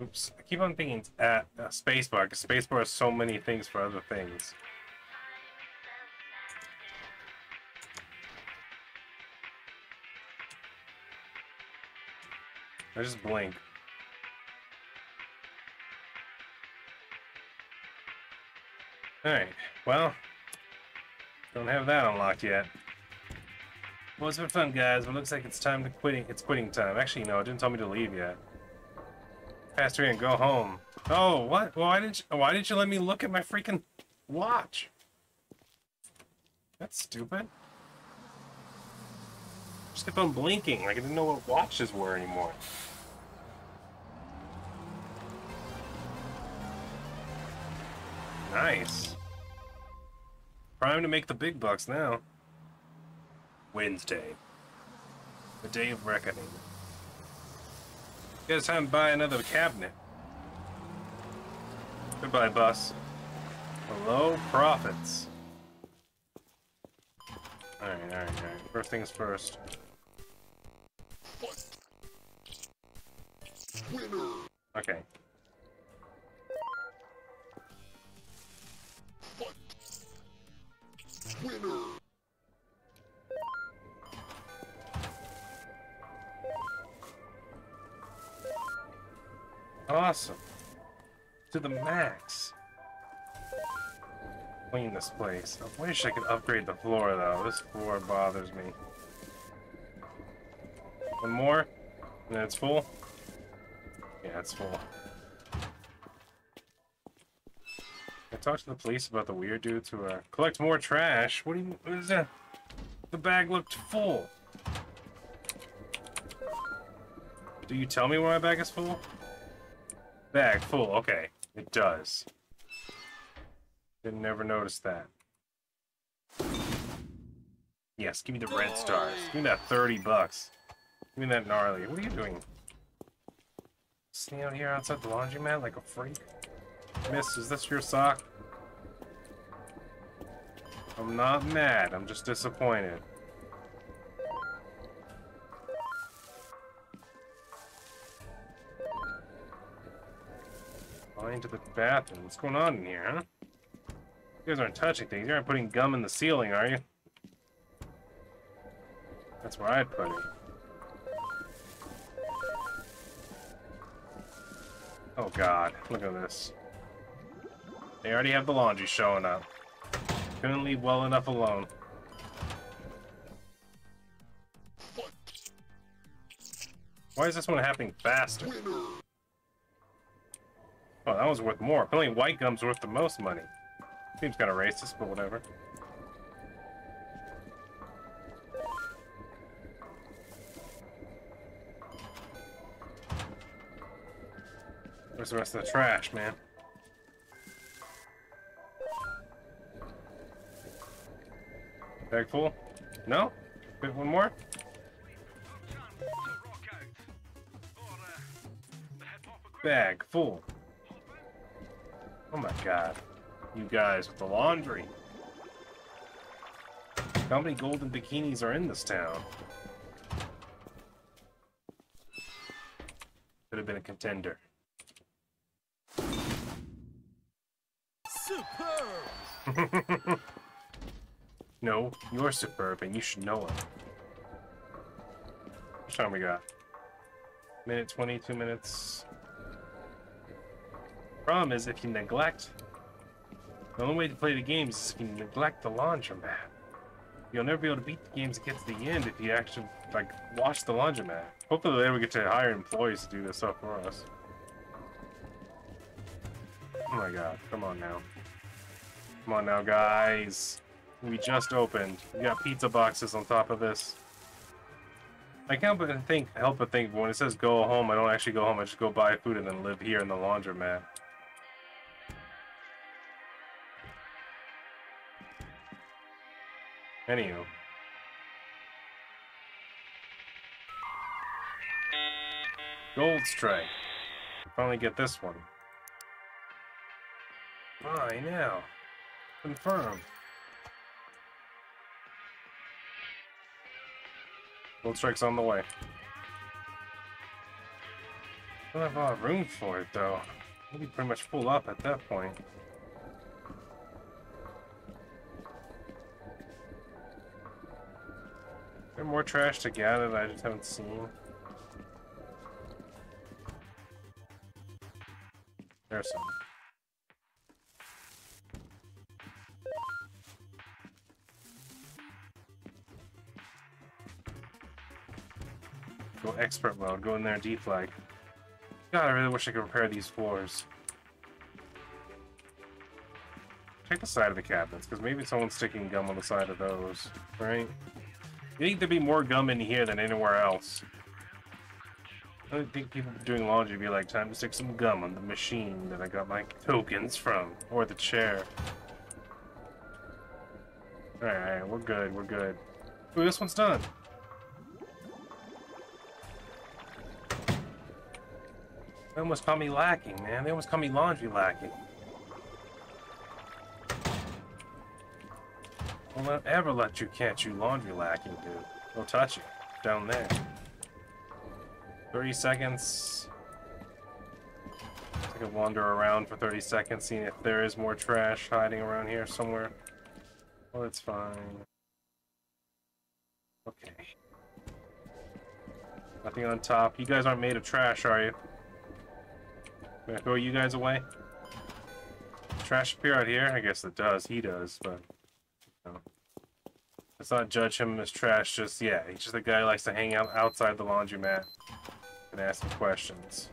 Oops. I keep on thinking at uh, spacebar, because spacebar has so many things for other things. I just blink. Alright, well, don't have that unlocked yet. Well, it's been fun, guys, but looks like it's time to quitting. It's quitting time. Actually, no, it didn't tell me to leave yet. Three and go home. Oh, what? Why didn't you, why didn't you let me look at my freaking watch? That's stupid. Just kept on blinking, like I didn't know what watches were anymore. Nice. Prime to make the big bucks now. Wednesday. The day of reckoning. Guess time to buy another cabinet. Goodbye, bus. Hello, profits. Alright, alright, alright. First things first. Okay. Awesome. To the max. Clean this place. I wish I could upgrade the floor though. This floor bothers me. One more? And it's full? Yeah, it's full. Talked to the police about the weird dudes who uh, collect more trash. What do you... What is that? The bag looked full. Do you tell me when my bag is full? Bag full, okay. It does. Didn't never notice that. Yes, give me the red stars. Give me that 30 bucks. Give me that gnarly. What are you doing? Sitting out here outside the laundromat like a freak? Miss, is this your sock? I'm not mad, I'm just disappointed. Going to the bathroom. What's going on in here, huh? You guys aren't touching things. You aren't putting gum in the ceiling, are you? That's where I'd put it. Oh god, look at this. They already have the laundry showing up. Couldn't leave well enough alone. Why is this one happening faster? Oh, that one's worth more. Apparently white gum's worth the most money. Seems kind of racist, but whatever. Where's the rest of the trash, man? Bag full? No? Bit one more? Bag full. Oh my god. You guys with the laundry. How many golden bikinis are in this town? Could have been a contender. Superb! no, you're superb and you should know it. Which time we got? Minute 20, two minutes. Problem is, if you neglect... The only way to play the games is if you neglect the laundromat. You'll never be able to beat the games and get to the end if you actually, like, wash the laundromat. Hopefully they ever get to hire employees to do this stuff for us. Oh my god, come on now. Come on now, guys. We just opened. We got pizza boxes on top of this. I can't but think, help but think, when it says go home, I don't actually go home. I just go buy food and then live here in the laundromat. Anywho. Gold strike. Finally get this one. Why now? Confirmed. Gold strike's on the way. I Don't have a lot of room for it though. Maybe pretty much full up at that point. There's more trash to gather that I just haven't seen. There's some. Expert mode, go in there and deflag. God, I really wish I could repair these floors. Check the side of the cabinets, because maybe someone's sticking gum on the side of those, right? You think there'd be more gum in here than anywhere else? I don't think people doing laundry would be like, time to stick some gum on the machine that I got my tokens from, or the chair. Alright, we're good, we're good. Ooh, this one's done. They almost call me lacking, man. They almost call me laundry lacking. Won't let- ever let you catch you laundry lacking, dude. Don't touch it. Down there. 30 seconds. I could wander around for 30 seconds, seeing if there is more trash hiding around here somewhere. Well, it's fine. Okay. Nothing on top. You guys aren't made of trash, are you? Can I throw you guys away? Trash appear out here? I guess it does. He does, but... No. Let's not judge him as trash just yet. He's just a guy who likes to hang out outside the laundromat and ask questions.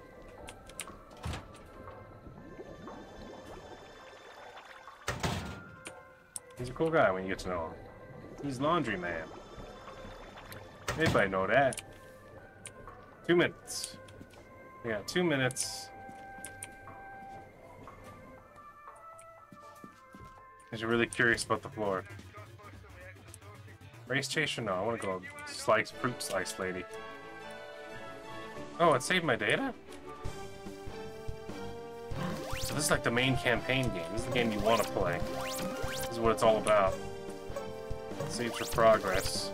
He's a cool guy when you get to know him. He's laundry man. Anybody know that? Two minutes. Yeah, two minutes. Because you're really curious about the floor. Race chaser? No, I want to go slice fruit slice lady. Oh, it saved my data? So this is like the main campaign game. This is the game you want to play. This is what it's all about. Saves for progress.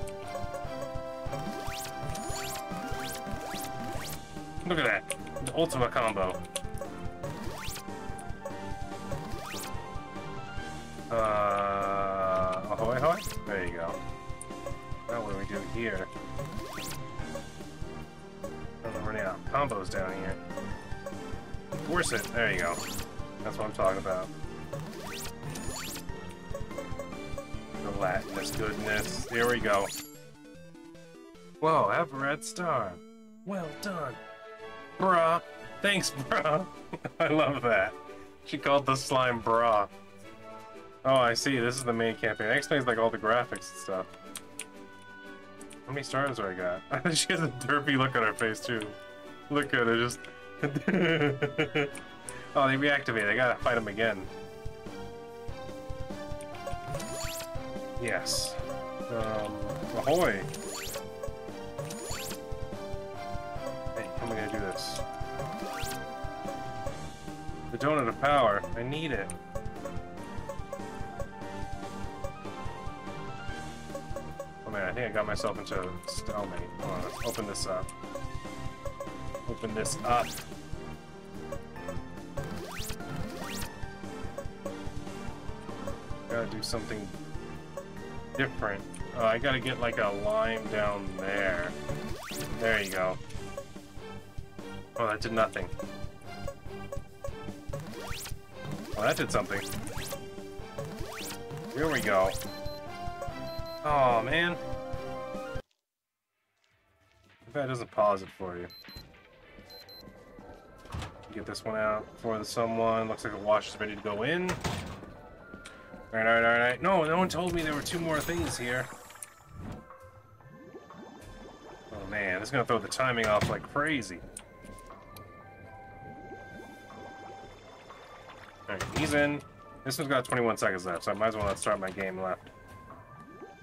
Look at that. The ultimate combo. Uh, ahoy. There you go. Now what do we do here? Oh, I'm running out of combos down here. Force it. There you go. That's what I'm talking about. Gelatinous goodness. Here we go. Whoa, have a red star. Well done. Bruh. Thanks, bruh. I love that. She called the slime bra. Oh, I see. This is the main campaign. That explains like all the graphics and stuff. How many stars do I got? she has a derpy look on her face too. Look at her, just. oh, they reactivate. I gotta fight them again. Yes. Um, ahoy! Hey, how am I gonna do this? The donut of power. I need it. I think I got myself into a stalemate. Hold on, open this up. Open this up. Gotta do something different. Oh, I gotta get like a lime down there. There you go. Oh, that did nothing. Oh, that did something. Here we go. Oh, man. If That doesn't pause it for you. Get this one out for the someone. Looks like the wash is ready to go in. Alright, alright, alright. No, no one told me there were two more things here. Oh man, this is gonna throw the timing off like crazy. Alright, he's in. This one's got 21 seconds left, so I might as well not start my game left.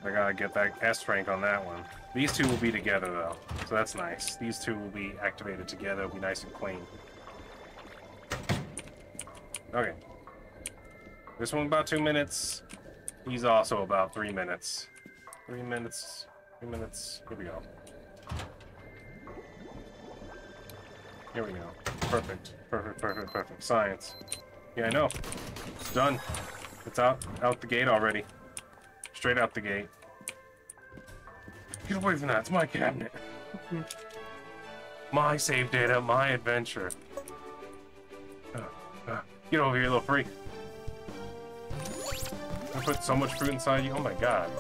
I gotta get that S rank on that one. These two will be together though, so that's nice. These two will be activated together, it'll be nice and clean. Okay. This one about two minutes. He's also about three minutes. Three minutes. Three minutes. Here we go. Here we go. Perfect. Perfect, perfect, perfect. Science. Yeah, I know. It's done. It's out out the gate already. Straight out the gate. Get away from that. It's my cabinet. my save data, my adventure. Uh, uh, get over here, little freak. I put so much fruit inside you. Oh my god.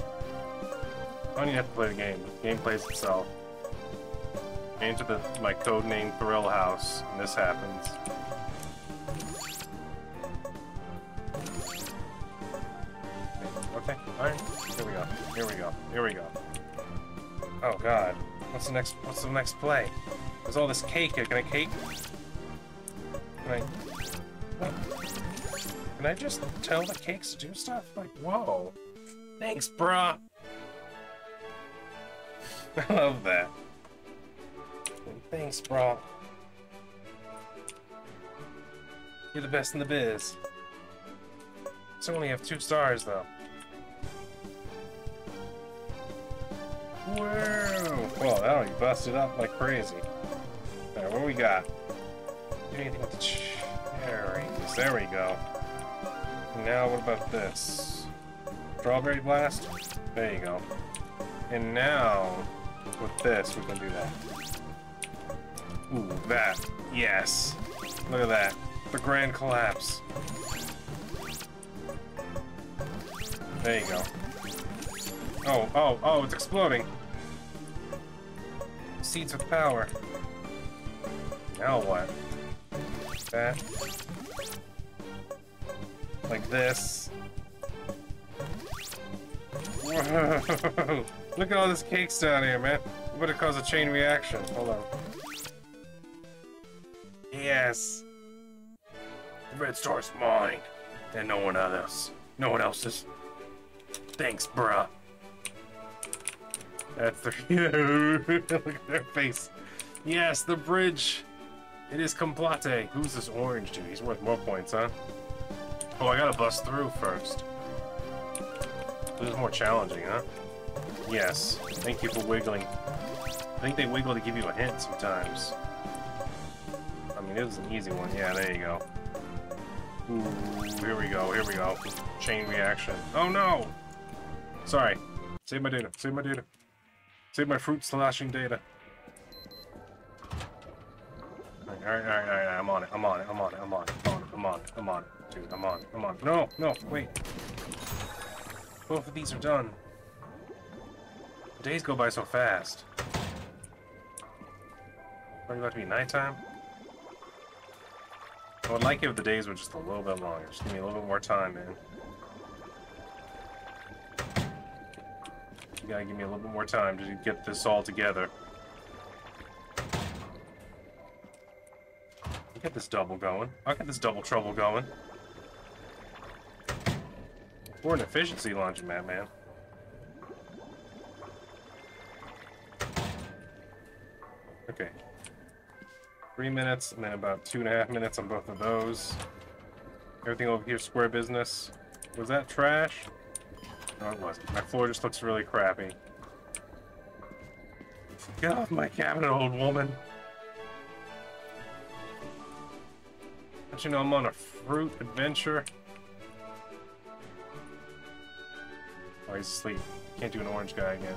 I don't even have to play the game. The game plays itself. Enter the my codename Thrill House, and this happens. Okay, alright. Here we go. Here we go. Here we go. Oh god. What's the next what's the next play? There's all this cake. Can I cake? Can I what? Can I just tell the cakes to do stuff? Like, whoa. Thanks, bruh. I love that. Thanks, bro. You're the best in the biz. It's only have two stars, though. Whoa! Well, that already busted up like crazy. Alright, what we got? Anything with the cherries. There we go. Now, what about this? Strawberry Blast? There you go. And now, with this, we can do that. Ooh, that. Yes. Look at that. The Grand Collapse. There you go. Oh, oh, oh, it's exploding. Seeds of power. Now what? That. Like this. Whoa! Look at all this cakes down here, man. We better cause a chain reaction. Hold on. Yes. The red star's mine. And no one else. No one else's. Thanks, bruh. That's the look at their face. Yes, the bridge. It is Complate. Who's this orange dude? He's worth more points, huh? Oh, I gotta bust through first. This is more challenging, huh? Yes. Thank you for wiggling. I think they wiggle to give you a hint sometimes. I mean, it was an easy one. Yeah, there you go. Ooh, here we go, here we go. Chain reaction. Oh no! Sorry. Save my data, save my data. Save my fruit slashing data. Alright, alright, alright, alright, I'm on it, I'm on it, I'm on it, I'm on it, I'm on it, I'm on it, I'm on it. Dude, I'm on it, I'm on it. No, no, wait. Both of these are done. The days go by so fast. Are you about to be nighttime? I would like it if the days were just a little bit longer. Just give me a little bit more time, man. You gotta give me a little bit more time to get this all together. Get this double going. I'll get this double trouble going. We're an efficiency laundromat, man. Okay. Three minutes, and then about two and a half minutes on both of those. Everything over here, square business. Was that trash? No, it wasn't. My floor just looks really crappy. Get off my cabinet, old woman! Don't you know I'm on a fruit adventure? Oh, he's asleep. Can't do an orange guy again.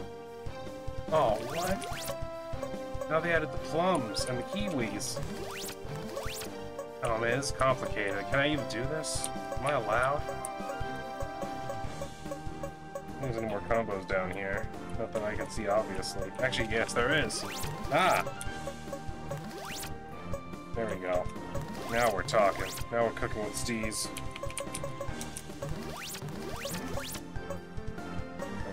Oh, what? Now they added the plums and the kiwis. Oh man, is complicated. Can I even do this? Am I allowed? There's any more combos down here. Nothing I can see, obviously. Actually, yes, there is. Ah! There we go. Now we're talking. Now we're cooking with steez.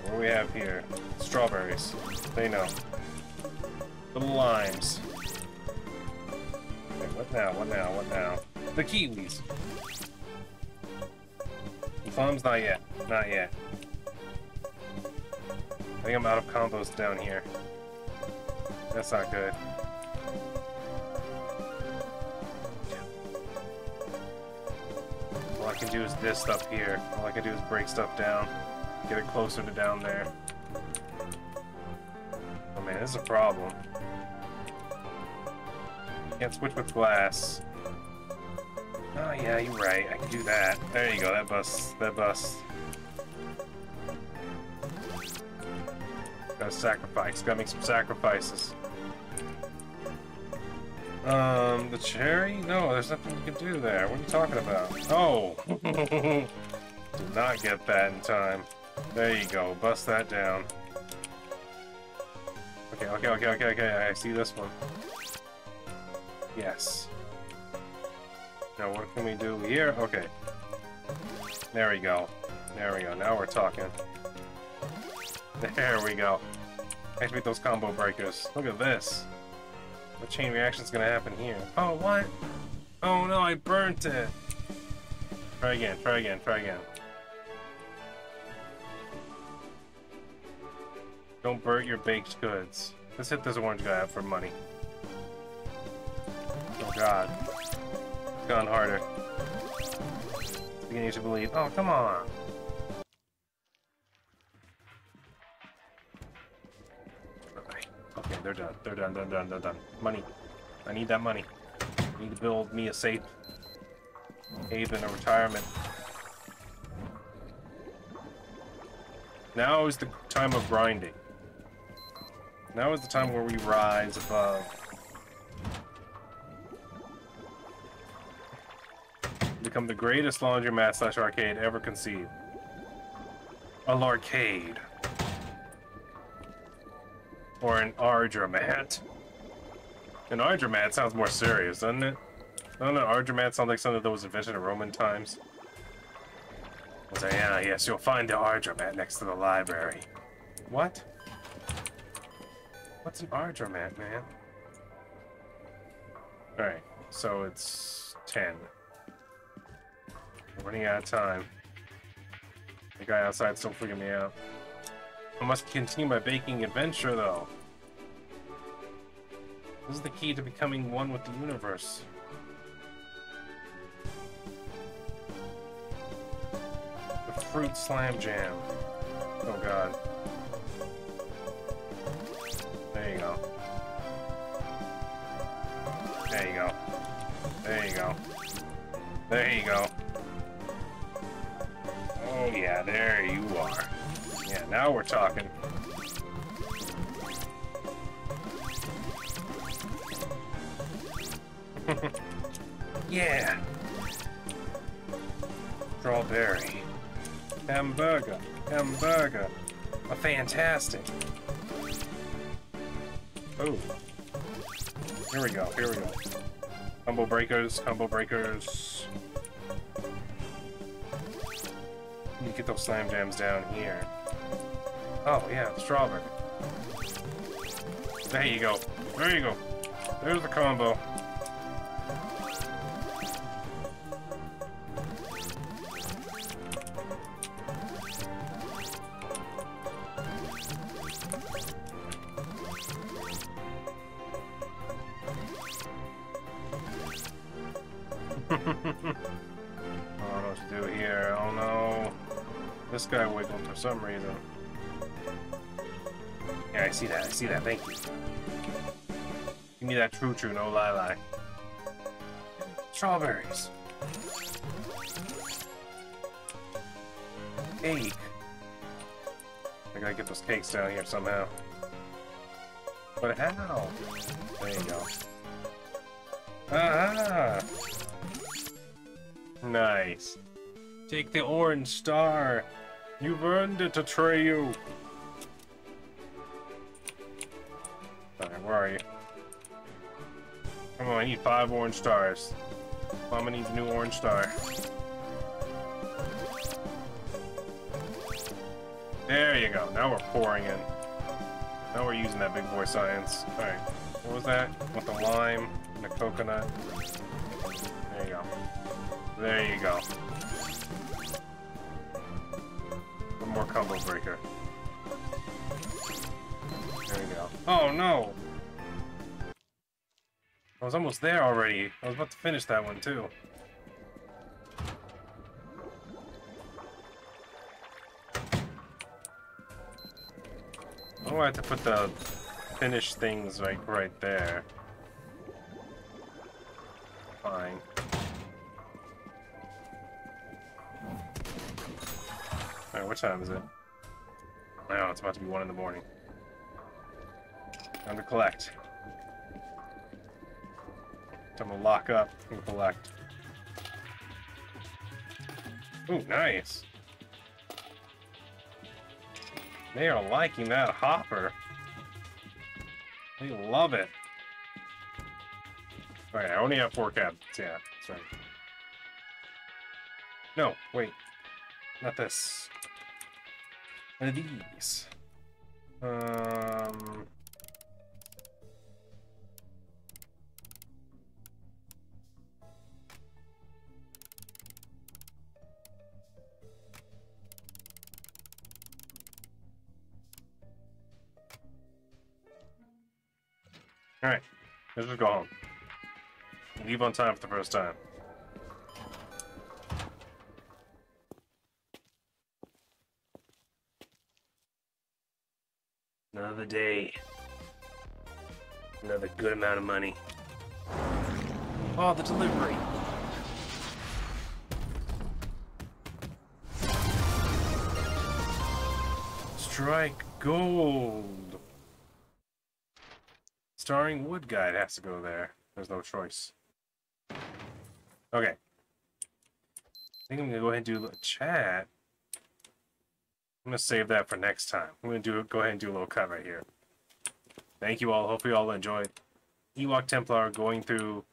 What do we have here? Strawberries. They know. The limes. Okay, what now? What now? What now? The kiwis. The plums? Not yet. Not yet. I think I'm out of combos down here. That's not good. All I can do is this up here. All I can do is break stuff down. Get it closer to down there. Oh man, this is a problem. Can't switch with glass. Oh yeah, you're right. I can do that. There you go. That bus. That bus. Gotta sacrifice. Gotta make some sacrifices. Um, the cherry? No, there's nothing you can do there. What are you talking about? Oh! Did not get that in time. There you go. Bust that down. Okay, okay, okay, okay, okay. I see this one. Yes. Now what can we do here? Okay. There we go. There we go. Now we're talking. There we go. Activate those combo breakers. Look at this. What chain reaction's gonna happen here? Oh, what? Oh no, I burnt it! Try again, try again, try again. Don't burn your baked goods. Let's hit this orange guy up for money. Oh god. It's gone harder. Beginning to believe. Oh, come on! They're done. Done, done, done, done. Money. I need that money. I need to build me a safe haven, a retirement. Now is the time of grinding. Now is the time where we rise above. Become the greatest laundromat slash arcade ever conceived. A larcade. Or an Ardramat. An Ardramat sounds more serious, doesn't it? Doesn't an Ardramat sound like something that was invented in Roman times? Yeah, yes, you'll find the Ardramat next to the library. What? What's an Ardramat, man? Alright, so it's 10. We're running out of time. The guy outside's still freaking me out. I must continue my baking adventure, though. This is the key to becoming one with the universe. The fruit slam jam. Oh god. There you go. There you go. There you go. There you go. Oh yeah, there you are. Now we're talking. yeah. Strawberry. Hamburger. Hamburger. A fantastic. Oh. Here we go, here we go. Combo breakers, combo breakers. You get those slam jams down here. Oh yeah, strawberry. There you go. There you go. There's the combo. I don't see that. Thank you. Give me that true true, no lie lie. Strawberries. Cake. I gotta get those cakes down here somehow. But how? There you go. Ah! Nice. Take the orange star. You've earned it, Atreyu. Five orange stars. Mama needs a new orange star. There you go. Now we're pouring in. Now we're using that big boy science. Alright. What was that? With the lime and the coconut. There you go. There you go. One more combo breaker. There we go. Oh no! I was almost there already. I was about to finish that one too. Oh, I have to put the finish things like right there. Fine. Alright, what time is it? Now it's about to be one in the morning. Time to collect. Time to lock up and collect. Ooh, nice. They are liking that hopper. They love it. Alright, I only have four cabinets. Yeah, right. No, wait. Not this. One of these. Um... Alright, let's just go home. Leave on time for the first time. Another day. Another good amount of money. Oh, the delivery. Strike gold. Starring Wood Guide has to go there. There's no choice. Okay. I think I'm gonna go ahead and do a chat. I'm gonna save that for next time. I'm gonna do go ahead and do a little cut right here. Thank you all. Hope you all enjoyed Ewok Templar going through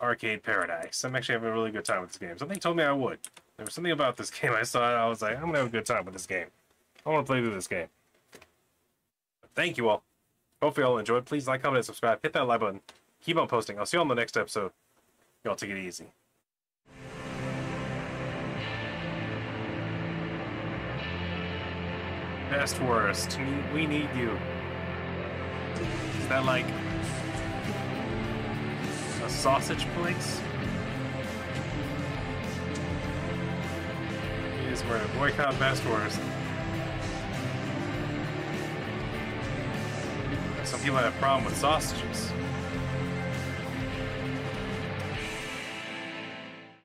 Arcade Paradise. I'm actually having a really good time with this game. Something told me I would. There was something about this game I saw it. I was like, I'm gonna have a good time with this game. I wanna play through this game. Thank you all. Hopefully you all enjoyed. Please like, comment, and subscribe. Hit that like button. Keep on posting. I'll see you on the next episode. Y'all take it easy. Best worst. We need you. Is that like a sausage place? It is where boycott best worst. Some people have a problem with sausages.